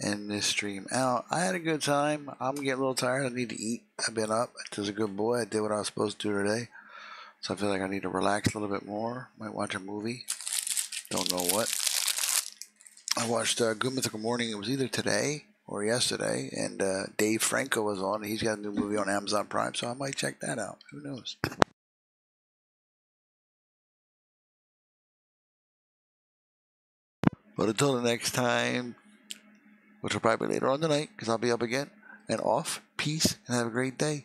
end this stream out. I had a good time. I'm getting a little tired. I need to eat. I've been up. As a good boy, I did what I was supposed to do today. So I feel like I need to relax a little bit more. Might watch a movie. Don't know what. I watched uh, Good Mythical Morning. It was either today or yesterday, and uh, Dave Franco was on. He's got a new movie on Amazon Prime, so I might check that out. Who knows? But until the next time, which will probably be later on tonight, because I'll be up again and off. Peace and have a great day.